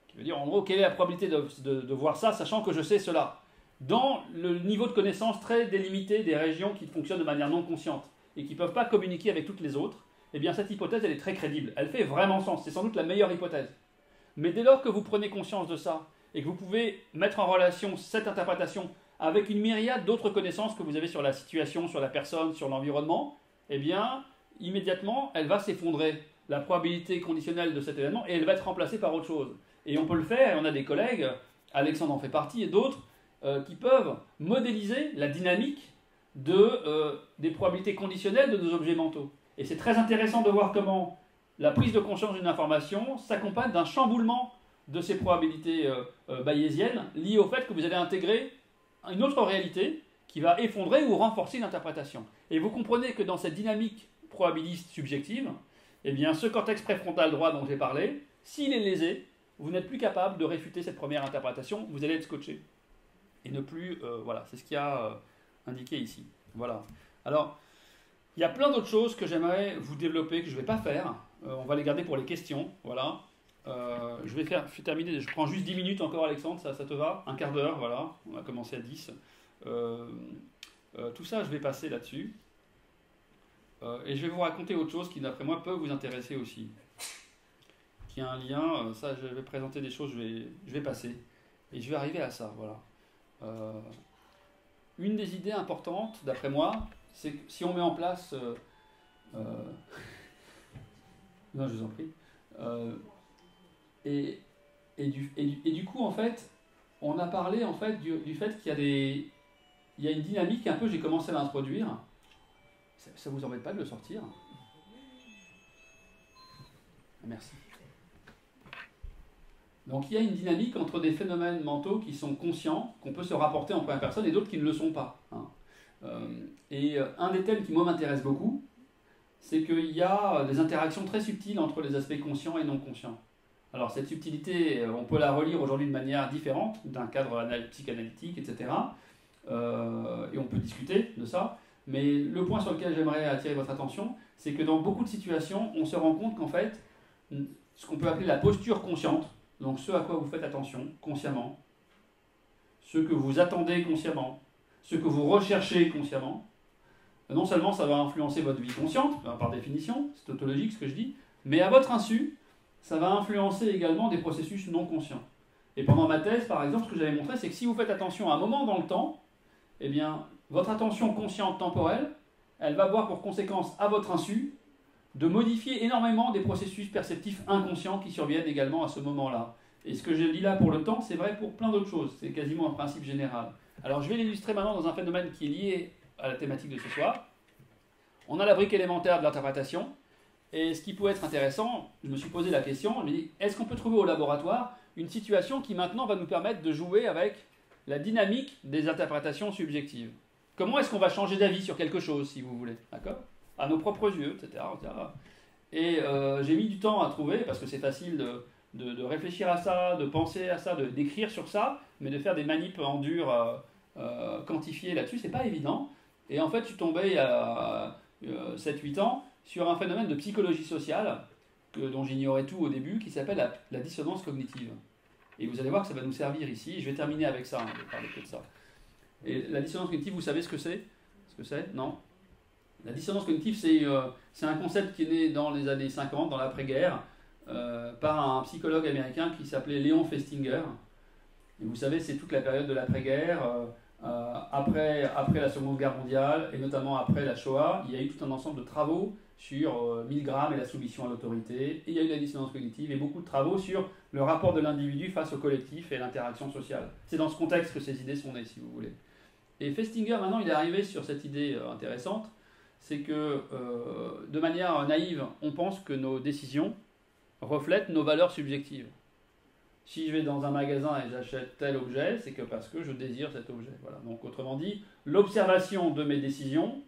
Qui veut dire, en gros, quelle est la probabilité de, voir ça, sachant que je sais cela? Dans le niveau de connaissance très délimité des régions qui fonctionnent de manière non consciente et qui ne peuvent pas communiquer avec toutes les autres, eh bien cette hypothèse, elle est très crédible. Elle fait vraiment sens. C'est sans doute la meilleure hypothèse. Mais dès lors que vous prenez conscience de ça et que vous pouvez mettre en relation cette interprétation avec une myriade d'autres connaissances que vous avez sur la situation, sur la personne, sur l'environnement, eh bien, immédiatement, elle va s'effondrer, la probabilité conditionnelle de cet événement, et elle va être remplacée par autre chose. Et on peut le faire, et on a des collègues, Alexandre en fait partie, et d'autres, euh, qui peuvent modéliser la dynamique de, euh, des probabilités conditionnelles de nos objets mentaux. Et c'est très intéressant de voir comment la prise de conscience d'une information s'accompagne d'un chamboulement de ces probabilités euh, euh, bayésiennes liées au fait que vous allez intégrer une autre réalité qui va effondrer ou renforcer l'interprétation. Et vous comprenez que dans cette dynamique probabiliste subjective, eh bien, ce cortex préfrontal droit dont j'ai parlé, s'il est lésé, vous n'êtes plus capable de réfuter cette première interprétation, vous allez être scotché. Et ne plus. Euh, voilà, c'est ce qu'il y a indiqué ici. Voilà. Alors, il y a plein d'autres choses que j'aimerais vous développer, que je ne vais pas faire. on va les garder pour les questions. Voilà. Euh, je vais faire, je terminer, je prends juste 10 minutes encore Alexandre, ça, ça te va? Un quart d'heure, voilà, on a commencé à 10. Euh, euh, tout ça, je vais passer là-dessus. et je vais vous raconter autre chose qui, d'après moi, peut vous intéresser aussi. Qui a un lien, ça, je vais présenter des choses, je vais, je vais passer. Et je vais arriver à ça, voilà. une des idées importantes, d'après moi, c'est que si on met en place... non, je vous en prie. Et, du, coup, en fait, on a parlé en fait du, du fait qu'il y a des. Il y a une dynamique, un peu, j'ai commencé à l'introduire. Ça, ça vous embête pas de le sortir? Merci. Donc il y a une dynamique entre des phénomènes mentaux qui sont conscients, qu'on peut se rapporter en première personne, et d'autres qui ne le sont pas. Hein. Euh, et euh, un des thèmes qui, moi, m'intéresse beaucoup, c'est qu'il y a des interactions très subtiles entre les aspects conscients et non conscients. Alors cette subtilité, euh, on peut la relire aujourd'hui de manière différente, d'un cadre psychanalytique, etc. Euh, et on peut discuter de ça. Mais le point sur lequel j'aimerais attirer votre attention, c'est que dans beaucoup de situations, on se rend compte qu'en fait, ce qu'on peut appeler la posture consciente, donc ce à quoi vous faites attention consciemment, ce que vous attendez consciemment, ce que vous recherchez consciemment, non seulement ça va influencer votre vie consciente, par définition, c'est tautologique ce que je dis, mais à votre insu, ça va influencer également des processus non conscients. Et pendant ma thèse, par exemple, ce que j'avais montré, c'est que si vous faites attention à un moment dans le temps, eh bien, votre attention consciente temporelle, elle va avoir pour conséquence, à votre insu, de modifier énormément des processus perceptifs inconscients qui surviennent également à ce moment-là. Et ce que je dis là pour le temps, c'est vrai pour plein d'autres choses. C'est quasiment un principe général. Alors je vais l'illustrer maintenant dans un phénomène qui est lié à la thématique de ce soir. On a la brique élémentaire de l'interprétation. Et ce qui peut être intéressant, je me suis posé la question, est-ce qu'on peut trouver au laboratoire une situation qui maintenant va nous permettre de jouer avec la dynamique des interprétations subjectives? Comment est-ce qu'on va changer d'avis sur quelque chose, si vous voulez? D'accord? À nos propres yeux, etc. Et euh, j'ai mis du temps à trouver, parce que c'est facile de, de, réfléchir à ça, de penser à ça, d'écrire sur ça, mais de faire des manips en dur euh, euh, quantifiés là-dessus, c'est pas évident. Et en fait, je suis tombé il y a 7-8 ans sur un phénomène de psychologie sociale que, dont j'ignorais tout au début, qui s'appelle la, dissonance cognitive. Et vous allez voir que ça va nous servir ici. Je vais terminer avec ça, hein, parler de ça. Et la dissonance cognitive, vous savez ce que c'est? Ce que c'est? Non La dissonance cognitive, euh, c'est un concept qui est né dans les années 50, dans l'après-guerre, euh, par un psychologue américain qui s'appelait Léon Festinger. Et vous savez, c'est toute la période de l'après-guerre, euh, après, après la Seconde Guerre mondiale, et notamment après la Shoah, il y a eu tout un ensemble de travaux sur 1000 grammes et la soumission à l'autorité, il y a eu la dissonance cognitive, et beaucoup de travaux sur le rapport de l'individu face au collectif et l'interaction sociale. C'est dans ce contexte que ces idées sont nées, si vous voulez. Et Festinger, maintenant, il est arrivé sur cette idée euh, intéressante, c'est que euh, de manière naïve, on pense que nos décisions reflètent nos valeurs subjectives. Si je vais dans un magasin et j'achète tel objet, c'est que parce que je désire cet objet. Voilà. Donc autrement dit, l'observation de mes décisions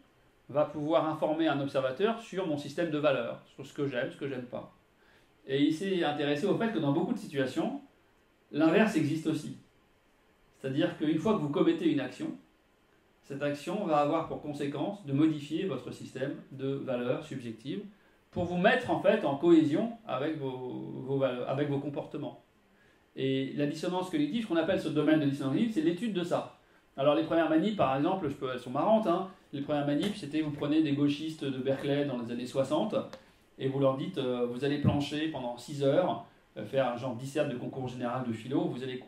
va pouvoir informer un observateur sur mon système de valeurs, sur ce que j'aime, ce que j'aime pas. Et il s'est intéressé au fait que dans beaucoup de situations, l'inverse existe aussi. C'est-à-dire qu'une fois que vous commettez une action, cette action va avoir pour conséquence de modifier votre système de valeurs subjectives pour vous mettre en fait en cohésion avec vos, comportements. Et la dissonance cognitive, qu'on appelle ce domaine de dissonance cognitive, c'est l'étude de ça. Alors les premières manips, par exemple, elles sont marrantes. Hein. Les premières manips, c'était vous prenez des gauchistes de Berkeley dans les années 60 et vous leur dites, euh, vous allez plancher pendant 6 heures, euh, faire un genre dissert de concours général de philo, vous allez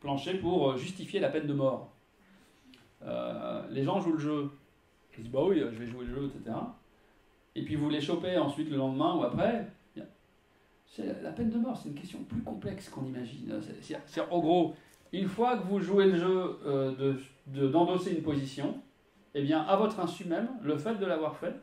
plancher pour euh, justifier la peine de mort. Les gens jouent le jeu. Ils disent bah oui, je vais jouer le jeu, etc. Et puis vous les chopez ensuite le lendemain ou après. La peine de mort, c'est une question plus complexe qu'on imagine. C'est, en gros, une fois que vous jouez le jeu euh, de, d'endosser une position, eh bien, à votre insu même, le fait de l'avoir fait,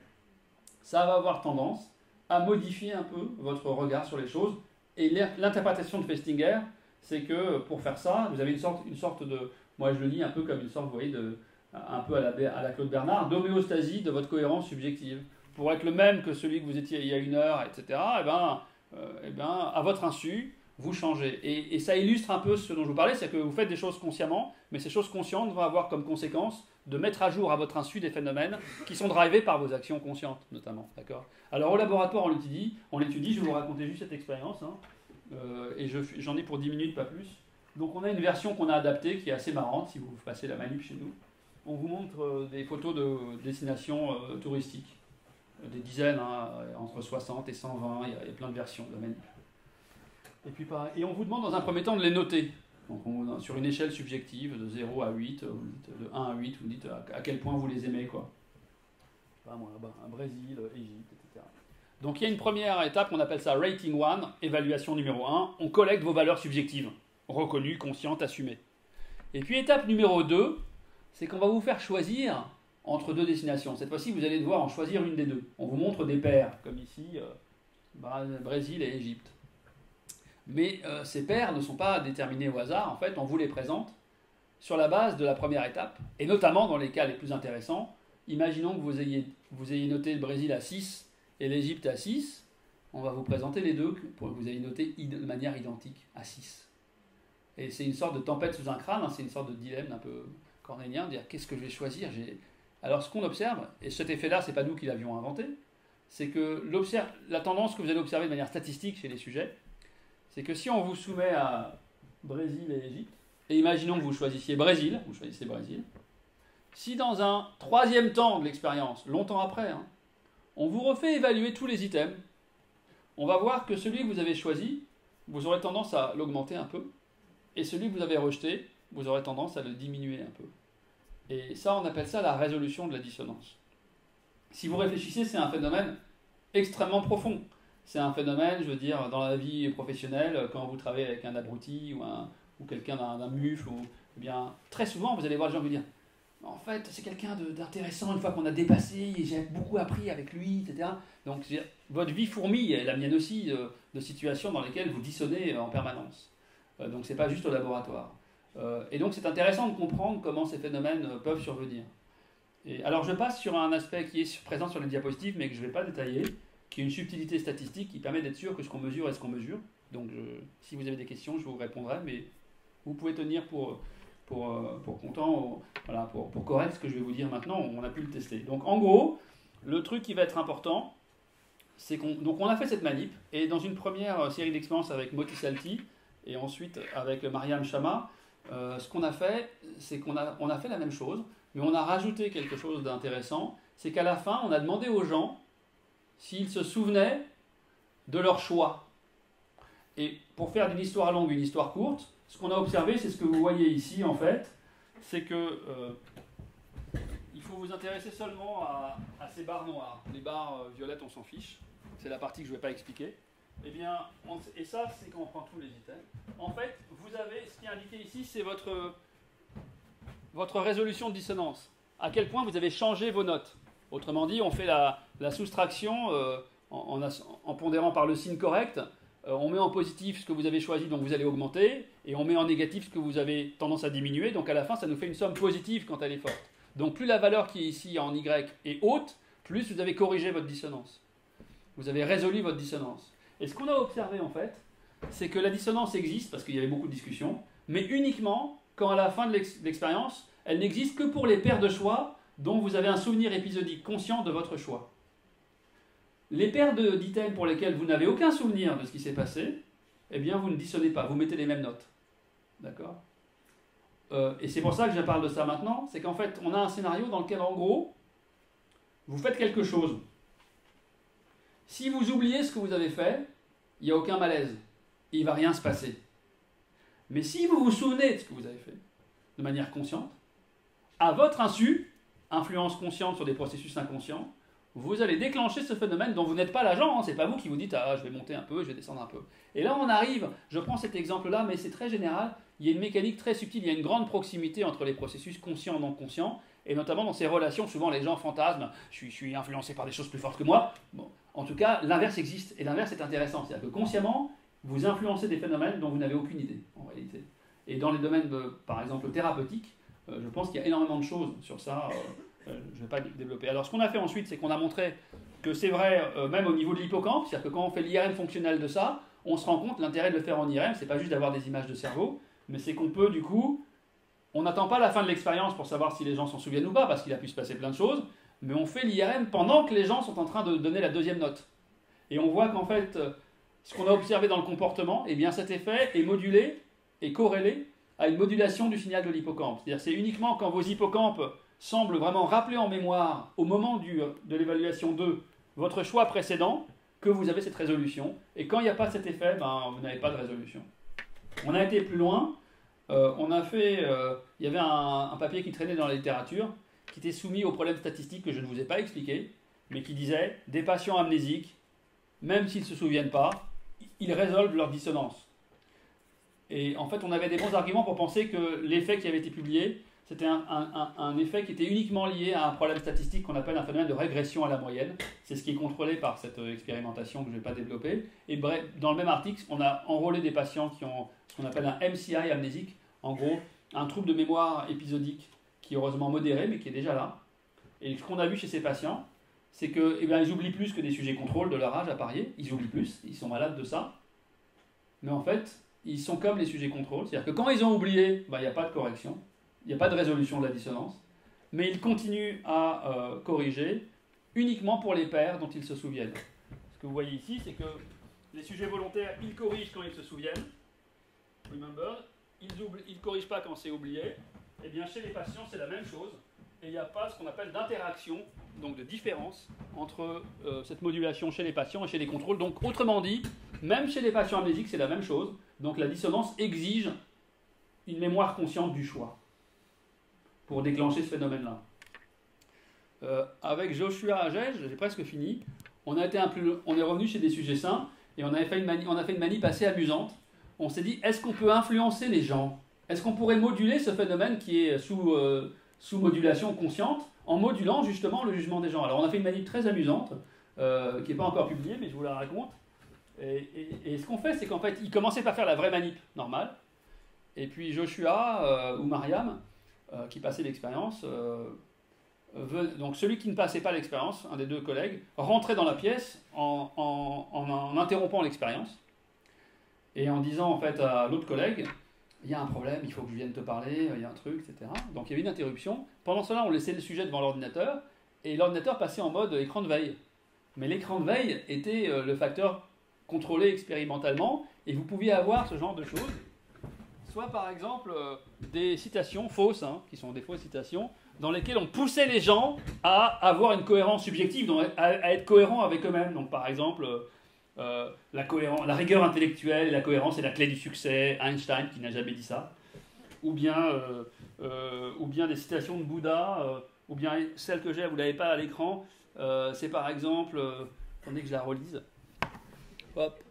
ça va avoir tendance à modifier un peu votre regard sur les choses. Et l'interprétation de Festinger, c'est que pour faire ça, vous avez une sorte, une sorte de, moi, je le lis un peu comme une sorte, vous voyez, de, un peu à la, à la Claude Bernard, d'homéostasie de votre cohérence subjective. Pour être le même que celui que vous étiez il y a une heure, etc., eh ben, euh, eh ben, à votre insu, vous changez. Et, ça illustre un peu ce dont je vous parlais, c'est que vous faites des choses consciemment, mais ces choses conscientes vont avoir comme conséquence de mettre à jour à votre insu des phénomènes qui sont drivés par vos actions conscientes, notamment. D'accord? Alors au laboratoire, on l'étudie, on l'étudie, je vais vous raconter juste cette expérience, hein. euh, et j'en ai pour 10 minutes, pas plus. Donc on a une version qu'on a adaptée qui est assez marrante si vous passez la manip chez nous. On vous montre euh, des photos de destinations euh, touristiques, des dizaines, hein, entre 60 et 120, il y, a, plein de versions de manip. Et, puis, et on vous demande dans un premier temps de les noter. Donc sur une échelle subjective de 0 à 8, de 1 à 8, vous dites à, quel point vous les aimez. Quoi. Pas moi, là-bas, Brésil, Égypte, etc. Donc il y a une première étape, on appelle ça rating 1, évaluation numéro 1. On collecte vos valeurs subjectives reconnue, consciente, assumée. Et puis étape numéro 2, c'est qu'on va vous faire choisir entre deux destinations. Cette fois-ci, vous allez devoir en choisir une des deux. On vous montre des paires, comme ici, euh, Brésil et Égypte. Mais euh, ces paires ne sont pas déterminées au hasard, en fait, on vous les présente sur la base de la première étape, et notamment dans les cas les plus intéressants. Imaginons que vous ayez, noté le Brésil à 6 et l'Égypte à 6, on va vous présenter les deux pour que vous ayez noté de manière identique à 6. Et c'est une sorte de tempête sous un crâne, hein, c'est une sorte de dilemme un peu cornélien, dire qu'est-ce que je vais choisir? Alors ce qu'on observe, et cet effet-là, c'est pas nous qui l'avions inventé, c'est que la tendance que vous allez observer de manière statistique chez les sujets, c'est que si on vous soumet à Brésil et Égypte, et imaginons que vous choisissiez Brésil, vous choisissez Brésil, si dans un troisième temps de l'expérience, longtemps après, hein, on vous refait évaluer tous les items, on va voir que celui que vous avez choisi, vous aurez tendance à l'augmenter un peu, et celui que vous avez rejeté, vous aurez tendance à le diminuer un peu. Et ça, on appelle ça la résolution de la dissonance. Si vous réfléchissez, c'est un phénomène extrêmement profond. C'est un phénomène, je veux dire, dans la vie professionnelle, quand vous travaillez avec un abruti ou, ou quelqu'un d'un mufle, ou, eh bien, très souvent, vous allez voir les gens vous dire en fait, c'est quelqu'un d'intéressant une fois qu'on a dépassé, et j'ai beaucoup appris avec lui, etc. Donc, votre vie fourmille, et la mienne aussi, de, situations dans lesquelles vous dissonnez en permanence. Euh, donc, c'est pas juste au laboratoire. Euh, et donc, c'est intéressant de comprendre comment ces phénomènes peuvent survenir. Et, alors, je passe sur un aspect qui est présent sur les diapositives, mais que je ne vais pas détailler, qui est une subtilité statistique qui permet d'être sûr que ce qu'on mesure est ce qu'on mesure. Donc, si vous avez des questions, je vous répondrai, mais vous pouvez tenir pour pour, euh, pour content, voilà, pour, pour correct ce que je vais vous dire maintenant, on a pu le tester. Donc en gros, le truc qui va être important, c'est qu'on donc on a fait cette manip, et dans une première série d'expériences avec Moti Salti, et ensuite avec Mariam Chama, euh, ce qu'on a fait, c'est qu'on a, on a fait la même chose, mais on a rajouté quelque chose d'intéressant, c'est qu'à la fin, on a demandé aux gens s'ils se souvenaient de leur choix. Et pour faire d'une histoire longue une histoire courte, ce qu'on a observé, c'est ce que vous voyez ici en fait, c'est que euh, il faut vous intéresser seulement à, ces barres noires. Les barres euh, violettes, on s'en fiche. C'est la partie que je ne vais pas expliquer. Eh bien, et ça, c'est quand on prend tous les items. En fait, vous avez, ce qui est indiqué ici, c'est votre, votre résolution de dissonance. À quel point vous avez changé vos notes. Autrement dit, on fait la, soustraction euh, en, en, pondérant par le signe correct. on met en positif ce que vous avez choisi, donc vous allez augmenter et on met en négatif ce que vous avez tendance à diminuer. Donc à la fin, ça nous fait une somme positive quand elle est forte. Donc plus la valeur qui est ici en Y est haute, plus vous avez corrigé votre dissonance. Vous avez résolu votre dissonance. Et ce qu'on a observé en fait, c'est que la dissonance existe, parce qu'il y avait beaucoup de discussions, mais uniquement quand à la fin de l'expérience, elle n'existe que pour les paires de choix dont vous avez un souvenir épisodique conscient de votre choix. Les paires d'items pour lesquels vous n'avez aucun souvenir de ce qui s'est passé, eh bien vous ne dissonnez pas, vous mettez les mêmes notes. D'accord? Euh, Et c'est pour ça que je parle de ça maintenant, c'est qu'en fait, on a un scénario dans lequel, en gros, vous faites quelque chose. Si vous oubliez ce que vous avez fait, il n'y a aucun malaise. Il ne va rien se passer. Mais si vous vous souvenez de ce que vous avez fait, de manière consciente, à votre insu, influence consciente sur des processus inconscients, vous allez déclencher ce phénomène dont vous n'êtes pas l'agent. Hein. C'est pas vous qui vous dites ah je vais monter un peu, je vais descendre un peu. Et là on arrive. Je prends cet exemple-là, mais c'est très général. Il y a une mécanique très subtile. Il y a une grande proximité entre les processus conscients et non conscients, et notamment dans ces relations. Souvent les gens fantasment. Je suis, influencé par des choses plus fortes que moi. Bon. En tout cas, l'inverse existe. Et l'inverse est intéressant. C'est-à-dire que consciemment, vous influencez des phénomènes dont vous n'avez aucune idée en réalité. Et dans les domaines, par exemple thérapeutiques, euh, je pense qu'il y a énormément de choses sur ça. Euh, je ne vais pas développer. Alors ce qu'on a fait ensuite, c'est qu'on a montré que c'est vrai euh, même au niveau de l'hippocampe, c'est-à-dire que quand on fait l'IRM fonctionnel de ça, on se rend compte l'intérêt de le faire en IRM, c'est pas juste d'avoir des images de cerveau, mais c'est qu'on peut du coup, on n'attend pas la fin de l'expérience pour savoir si les gens s'en souviennent ou pas, parce qu'il a pu se passer plein de choses, mais on fait l'IRM pendant que les gens sont en train de donner la deuxième note. Et on voit qu'en fait, euh, ce qu'on a observé dans le comportement, eh bien cet effet est modulé et corrélé à une modulation du signal de l'hippocampe. C'est-à-dire c'est uniquement quand vos hippocampes semble vraiment rappeler en mémoire au moment du, de l'évaluation 2 votre choix précédent que vous avez cette résolution. Et quand il n'y a pas cet effet, ben, vous n'avez pas de résolution. On a été plus loin. Euh, on a fait, euh, il y avait un, papier qui traînait dans la littérature qui était soumis aux problèmes statistiques que je ne vous ai pas expliqué, mais qui disait des patients amnésiques, même s'ils ne se souviennent pas, ils résolvent leur dissonance. Et en fait, on avait des bons arguments pour penser que l'effet qui avait été publié c'était un, effet qui était uniquement lié à un problème statistique qu'on appelle un phénomène de régression à la moyenne. C'est ce qui est contrôlé par cette euh, expérimentation que je ne vais pas développer. Et bref, dans le même article, on a enrôlé des patients qui ont ce qu'on appelle un MCI amnésique, en gros, un trouble de mémoire épisodique qui est heureusement modéré, mais qui est déjà là. Et ce qu'on a vu chez ces patients, c'est qu'ils eh ils oublient plus que des sujets contrôle de leur âge à parier. Ils oublient plus, ils sont malades de ça. Mais en fait, ils sont comme les sujets contrôle. C'est-à-dire que quand ils ont oublié, bah, il n'y a pas de correction il n'y a pas de résolution de la dissonance. mais il continue à corriger uniquement pour les pairs dont ils se souviennent. Ce que vous voyez ici, c'est que les sujets volontaires, ils corrigent quand ils se souviennent. Remember. Ils ne corrigent pas quand c'est oublié. Et eh bien, chez les patients, c'est la même chose. Et il n'y a pas ce qu'on appelle d'interaction, donc de différence, entre euh, cette modulation chez les patients et chez les contrôles. Donc, autrement dit, même chez les patients amnésiques, c'est la même chose. Donc, la dissonance exige une mémoire consciente du choix pour déclencher ce phénomène-là. Euh, avec Joshua Agege, j'ai presque fini, on, a été un peu, on est revenu chez des sujets sains et on, a fait une manip assez amusante. On s'est dit, est-ce qu'on peut influencer les gens? Est-ce qu'on pourrait moduler ce phénomène qui est sous, euh, modulation consciente en modulant justement le jugement des gens? Alors on a fait une manip très amusante, euh, qui n'est pas encore publiée, mais je vous la raconte. Et, et ce qu'on fait, c'est qu'en fait, il commençait par faire la vraie manip normale. Et puis Joshua ou Mariam, qui passait l'expérience, donc celui qui ne passait pas l'expérience, un des deux collègues, rentrait dans la pièce en, en, interrompant l'expérience et en disant en fait à l'autre collègue il y a un problème, il faut que je vienne te parler, il y a un truc, etc. Donc il y avait une interruption. Pendant cela, on laissait le sujet devant l'ordinateur et l'ordinateur passait en mode écran de veille. Mais l'écran de veille était euh, le facteur contrôlé expérimentalement et vous pouviez avoir ce genre de choses. Soit par exemple euh, des citations fausses, hein, qui sont des fausses citations, dans lesquels on poussait les gens à avoir une cohérence subjective, à, être cohérents avec eux-mêmes. Donc par exemple, euh, la, la rigueur intellectuelle et la cohérence est la clé du succès, Einstein qui n'a jamais dit ça. Ou bien, euh, ou bien des citations de Bouddha, ou bien celle que j'ai, vous ne l'avez pas à l'écran, c'est par exemple, attendez que je la relise. Hop.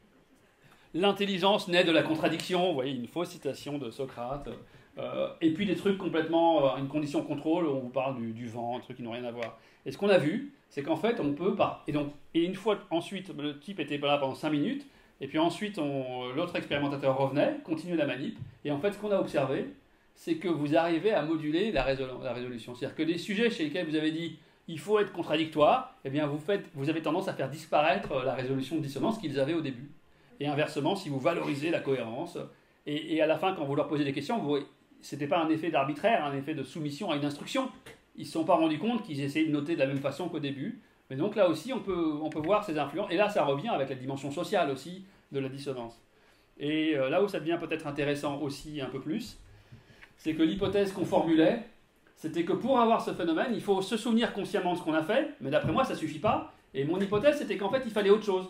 L'intelligence naît de la contradiction, vous voyez, une fausse citation de Socrate. Euh, et puis des trucs complètement, euh, une condition contrôle, on vous parle du, vent, un truc qui n'ont rien à voir. Et ce qu'on a vu, c'est qu'en fait, on peut pas. Et donc, une fois ensuite, le type était là pendant 5 minutes, et puis ensuite, l'autre expérimentateur revenait, continuait la manip, et en fait, ce qu'on a observé, c'est que vous arrivez à moduler la, résolution. C'est-à-dire que des sujets chez lesquels vous avez dit il faut être contradictoire, eh bien vous, faites, vous avez tendance à faire disparaître la résolution de dissonance qu'ils avaient au début. Et inversement, si vous valorisez la cohérence, et, à la fin, quand vous leur posez des questions, vous, c'était pas un effet d'arbitraire, un effet de soumission à une instruction. Ils ne se sont pas rendus compte qu'ils essayaient de noter de la même façon qu'au début. Mais donc là aussi, on peut, on peut voir ces influences. Et là, ça revient avec la dimension sociale aussi de la dissonance. Et euh, là où ça devient peut-être intéressant aussi un peu plus, c'est que l'hypothèse qu'on formulait, c'était que pour avoir ce phénomène, il faut se souvenir consciemment de ce qu'on a fait, mais d'après moi, ça suffit pas. Et mon hypothèse, c'était qu'en fait, il fallait autre chose.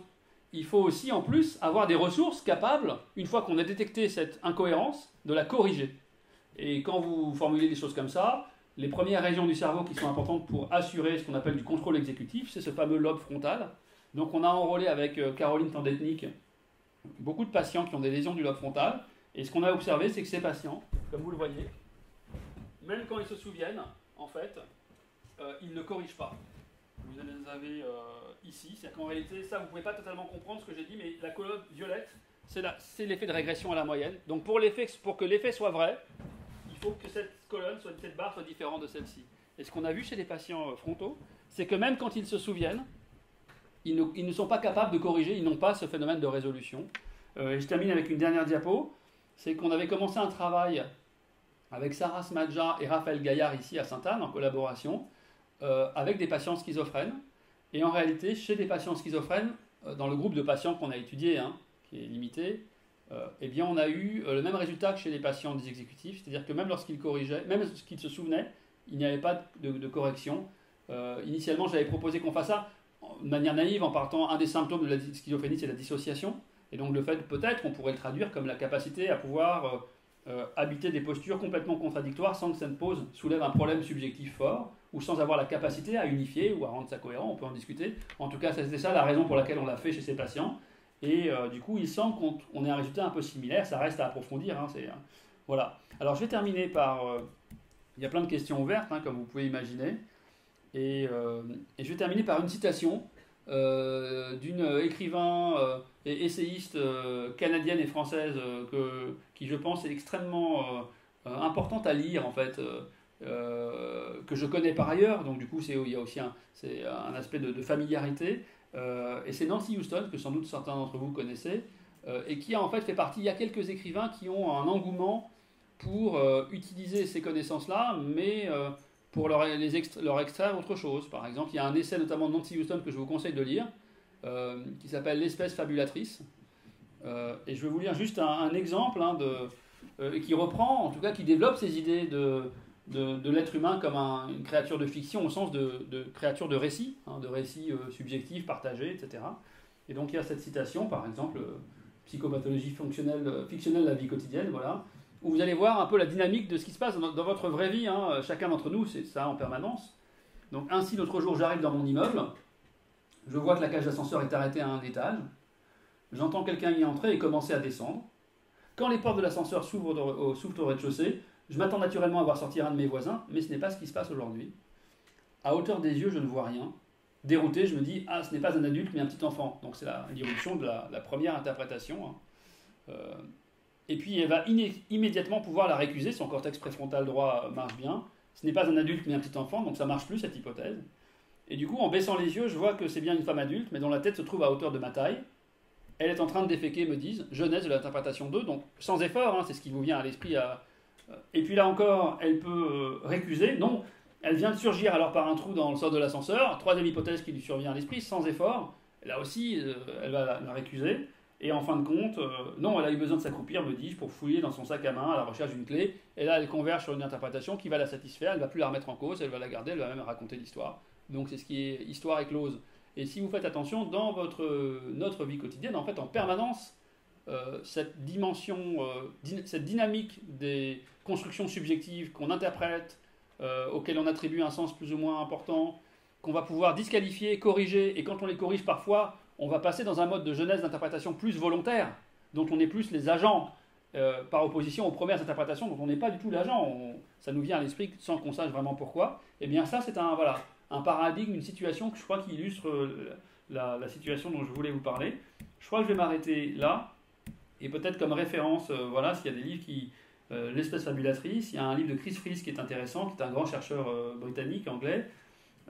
Il faut aussi, en plus, avoir des ressources capables, une fois qu'on a détecté cette incohérence, de la corriger. Et quand vous formulez des choses comme ça, les premières régions du cerveau qui sont importantes pour assurer ce qu'on appelle du contrôle exécutif, c'est ce fameux lobe frontal. Donc on a enrôlé avec euh, Caroline Tandetnik beaucoup de patients qui ont des lésions du lobe frontal. Et ce qu'on a observé, c'est que ces patients, comme vous le voyez, même quand ils se souviennent, en fait, euh, ils ne corrigent pas. Vous les avez euh, ici. C'est-à-dire qu'en réalité, ça, vous ne pouvez pas totalement comprendre ce que j'ai dit, mais la colonne violette, c'est l'effet de régression à la moyenne. Donc pour, que l'effet soit vrai, faut que cette colonne, soit, cette barre soit différente de celle-ci. Et ce qu'on a vu chez les patients euh, frontaux, c'est que même quand ils se souviennent, ils ne, sont pas capables de corriger, ils n'ont pas ce phénomène de résolution. Euh, et je termine avec une dernière diapo, c'est qu'on avait commencé un travail avec Sarah Smadja et Raphaël Gaillard ici à Sainte-Anne en collaboration, euh, avec des patients schizophrènes. Et en réalité, chez des patients schizophrènes, dans le groupe de patients qu'on a étudié, hein, qui est limité, euh, eh bien, on a eu euh, le même résultat que chez les patients des exécutifs, c'est-à-dire que même lorsqu'ils corrigeaient, même lorsqu'ils se souvenaient, il n'y avait pas de, correction. Euh, initialement, j'avais proposé qu'on fasse ça de manière naïve en partant, un des symptômes de la schizophrénie, c'est la dissociation. Et donc le fait, peut-être, on pourrait le traduire comme la capacité à pouvoir habiter des postures complètement contradictoires sans que ça ne pose, soulève un problème subjectif fort, ou sans avoir la capacité à unifier ou à rendre ça cohérent, on peut en discuter. En tout cas, c'était ça la raison pour laquelle on l'a fait chez ces patients. Et euh, du coup, il semble qu'on ait un résultat un peu similaire. Ça reste à approfondir. Hein, euh, voilà. Alors, je vais terminer par. Euh, il y a plein de questions ouvertes, hein, comme vous pouvez imaginer. Et, je vais terminer par une citation d'une écrivain et essayiste canadienne et française que, qui, je pense, est extrêmement importante à lire, en fait. Que je connais par ailleurs, donc du coup il y a aussi un, un aspect de, familiarité, euh, et c'est Nancy Houston, que sans doute certains d'entre vous connaissez, euh, et qui a en fait fait partie, il y a quelques écrivains qui ont un engouement pour euh, utiliser ces connaissances-là, mais pour leur, les leur extraire autre chose. Par exemple, il y a un essai notamment de Nancy Houston que je vous conseille de lire, qui s'appelle L'espèce fabulatrice. et je vais vous lire juste un, exemple hein, de, qui reprend, en tout cas qui développe ces idées de, de, l'être humain comme une créature de fiction au sens de, créature de récit, hein, de récit euh, subjectif, partagé, etc. Et donc il y a cette citation, par exemple, euh, psychopathologie fonctionnelle, euh, fictionnelle de la vie quotidienne, voilà, où vous allez voir un peu la dynamique de ce qui se passe dans, votre vraie vie. Hein. chacun d'entre nous, c'est ça en permanence. Donc ainsi, l'autre jour, j'arrive dans mon immeuble, je vois que la cage d'ascenseur est arrêtée à un étage, j'entends quelqu'un y entrer et commencer à descendre. Quand les portes de l'ascenseur s'ouvrent au rez-de-chaussée, je m'attends naturellement à voir sortir un de mes voisins, mais ce n'est pas ce qui se passe aujourd'hui. À hauteur des yeux, je ne vois rien. Dérouté, je me dis Ah, ce n'est pas un adulte, mais un petit enfant. Donc c'est l'irruption de la, première interprétation. Hein. Euh, et puis elle va immédiatement pouvoir la récuser, son cortex préfrontal droit marche bien. Ce n'est pas un adulte, mais un petit enfant, donc ça marche plus cette hypothèse. Et du coup, en baissant les yeux, je vois que c'est bien une femme adulte, mais dont la tête se trouve à hauteur de ma taille. Elle est en train de déféquer, me disent, jeunesse de l'interprétation 2, donc sans effort, hein, c'est ce qui vous vient à l'esprit à, et puis là encore, elle peut euh, récuser. Non, elle vient de surgir alors par un trou dans le sol de l'ascenseur. Troisième hypothèse qui lui survient à l'esprit, sans effort. Là aussi, euh, elle va la, récuser. Et en fin de compte, euh, non, elle a eu besoin de s'accroupir, me dis-je, pour fouiller dans son sac à main à la recherche d'une clé. Et là, elle converge sur une interprétation qui va la satisfaire. Elle va plus la remettre en cause, elle va la garder, elle va même raconter l'histoire. Donc c'est ce qui est histoire et close. Et si vous faites attention, dans votre, notre vie quotidienne, en fait, en permanence, cette dimension, cette dynamique des, constructions subjectives qu'on interprète, euh, auxquelles on attribue un sens plus ou moins important, qu'on va pouvoir disqualifier, corriger, et quand on les corrige parfois, on va passer dans un mode de jeunesse d'interprétation plus volontaire, dont on est plus les agents, euh, par opposition aux premières interprétations dont on n'est pas du tout l'agent. Ça nous vient à l'esprit sans qu'on sache vraiment pourquoi. Et eh bien ça, c'est un, voilà, un paradigme, une situation que je crois qui illustre euh, la, situation dont je voulais vous parler. Je crois que je vais m'arrêter là. Et peut-être comme référence, voilà, s'il y a des livres qui, euh, L'espèce fabulatrice. Il y a un livre de Chris Fries qui est intéressant, qui est un grand chercheur euh, britannique, anglais,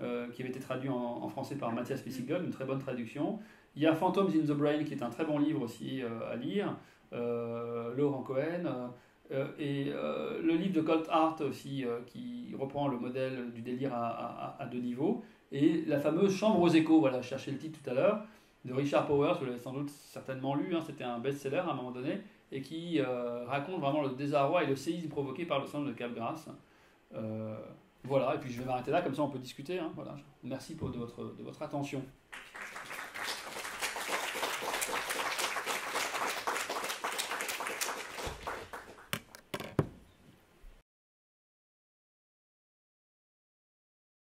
euh, qui avait été traduit en, français par Mathias Pissigol, une très bonne traduction. Il y a Phantoms in the Brain, qui est un très bon livre aussi à lire, Laurent Cohen. et le livre de Colt Hart aussi, qui reprend le modèle du délire à, deux niveaux. Et la fameuse Chambre aux échos, voilà, je cherchais le titre tout à l'heure, de Richard Powers, vous l'avez sans doute certainement lu, hein, c'était un best-seller à un moment donné et qui euh, raconte vraiment le désarroi et le séisme provoqué par le syndrome de Capgras. Euh, voilà, et puis je vais m'arrêter là, comme ça on peut discuter. Hein, voilà. Merci pour de votre, de votre attention.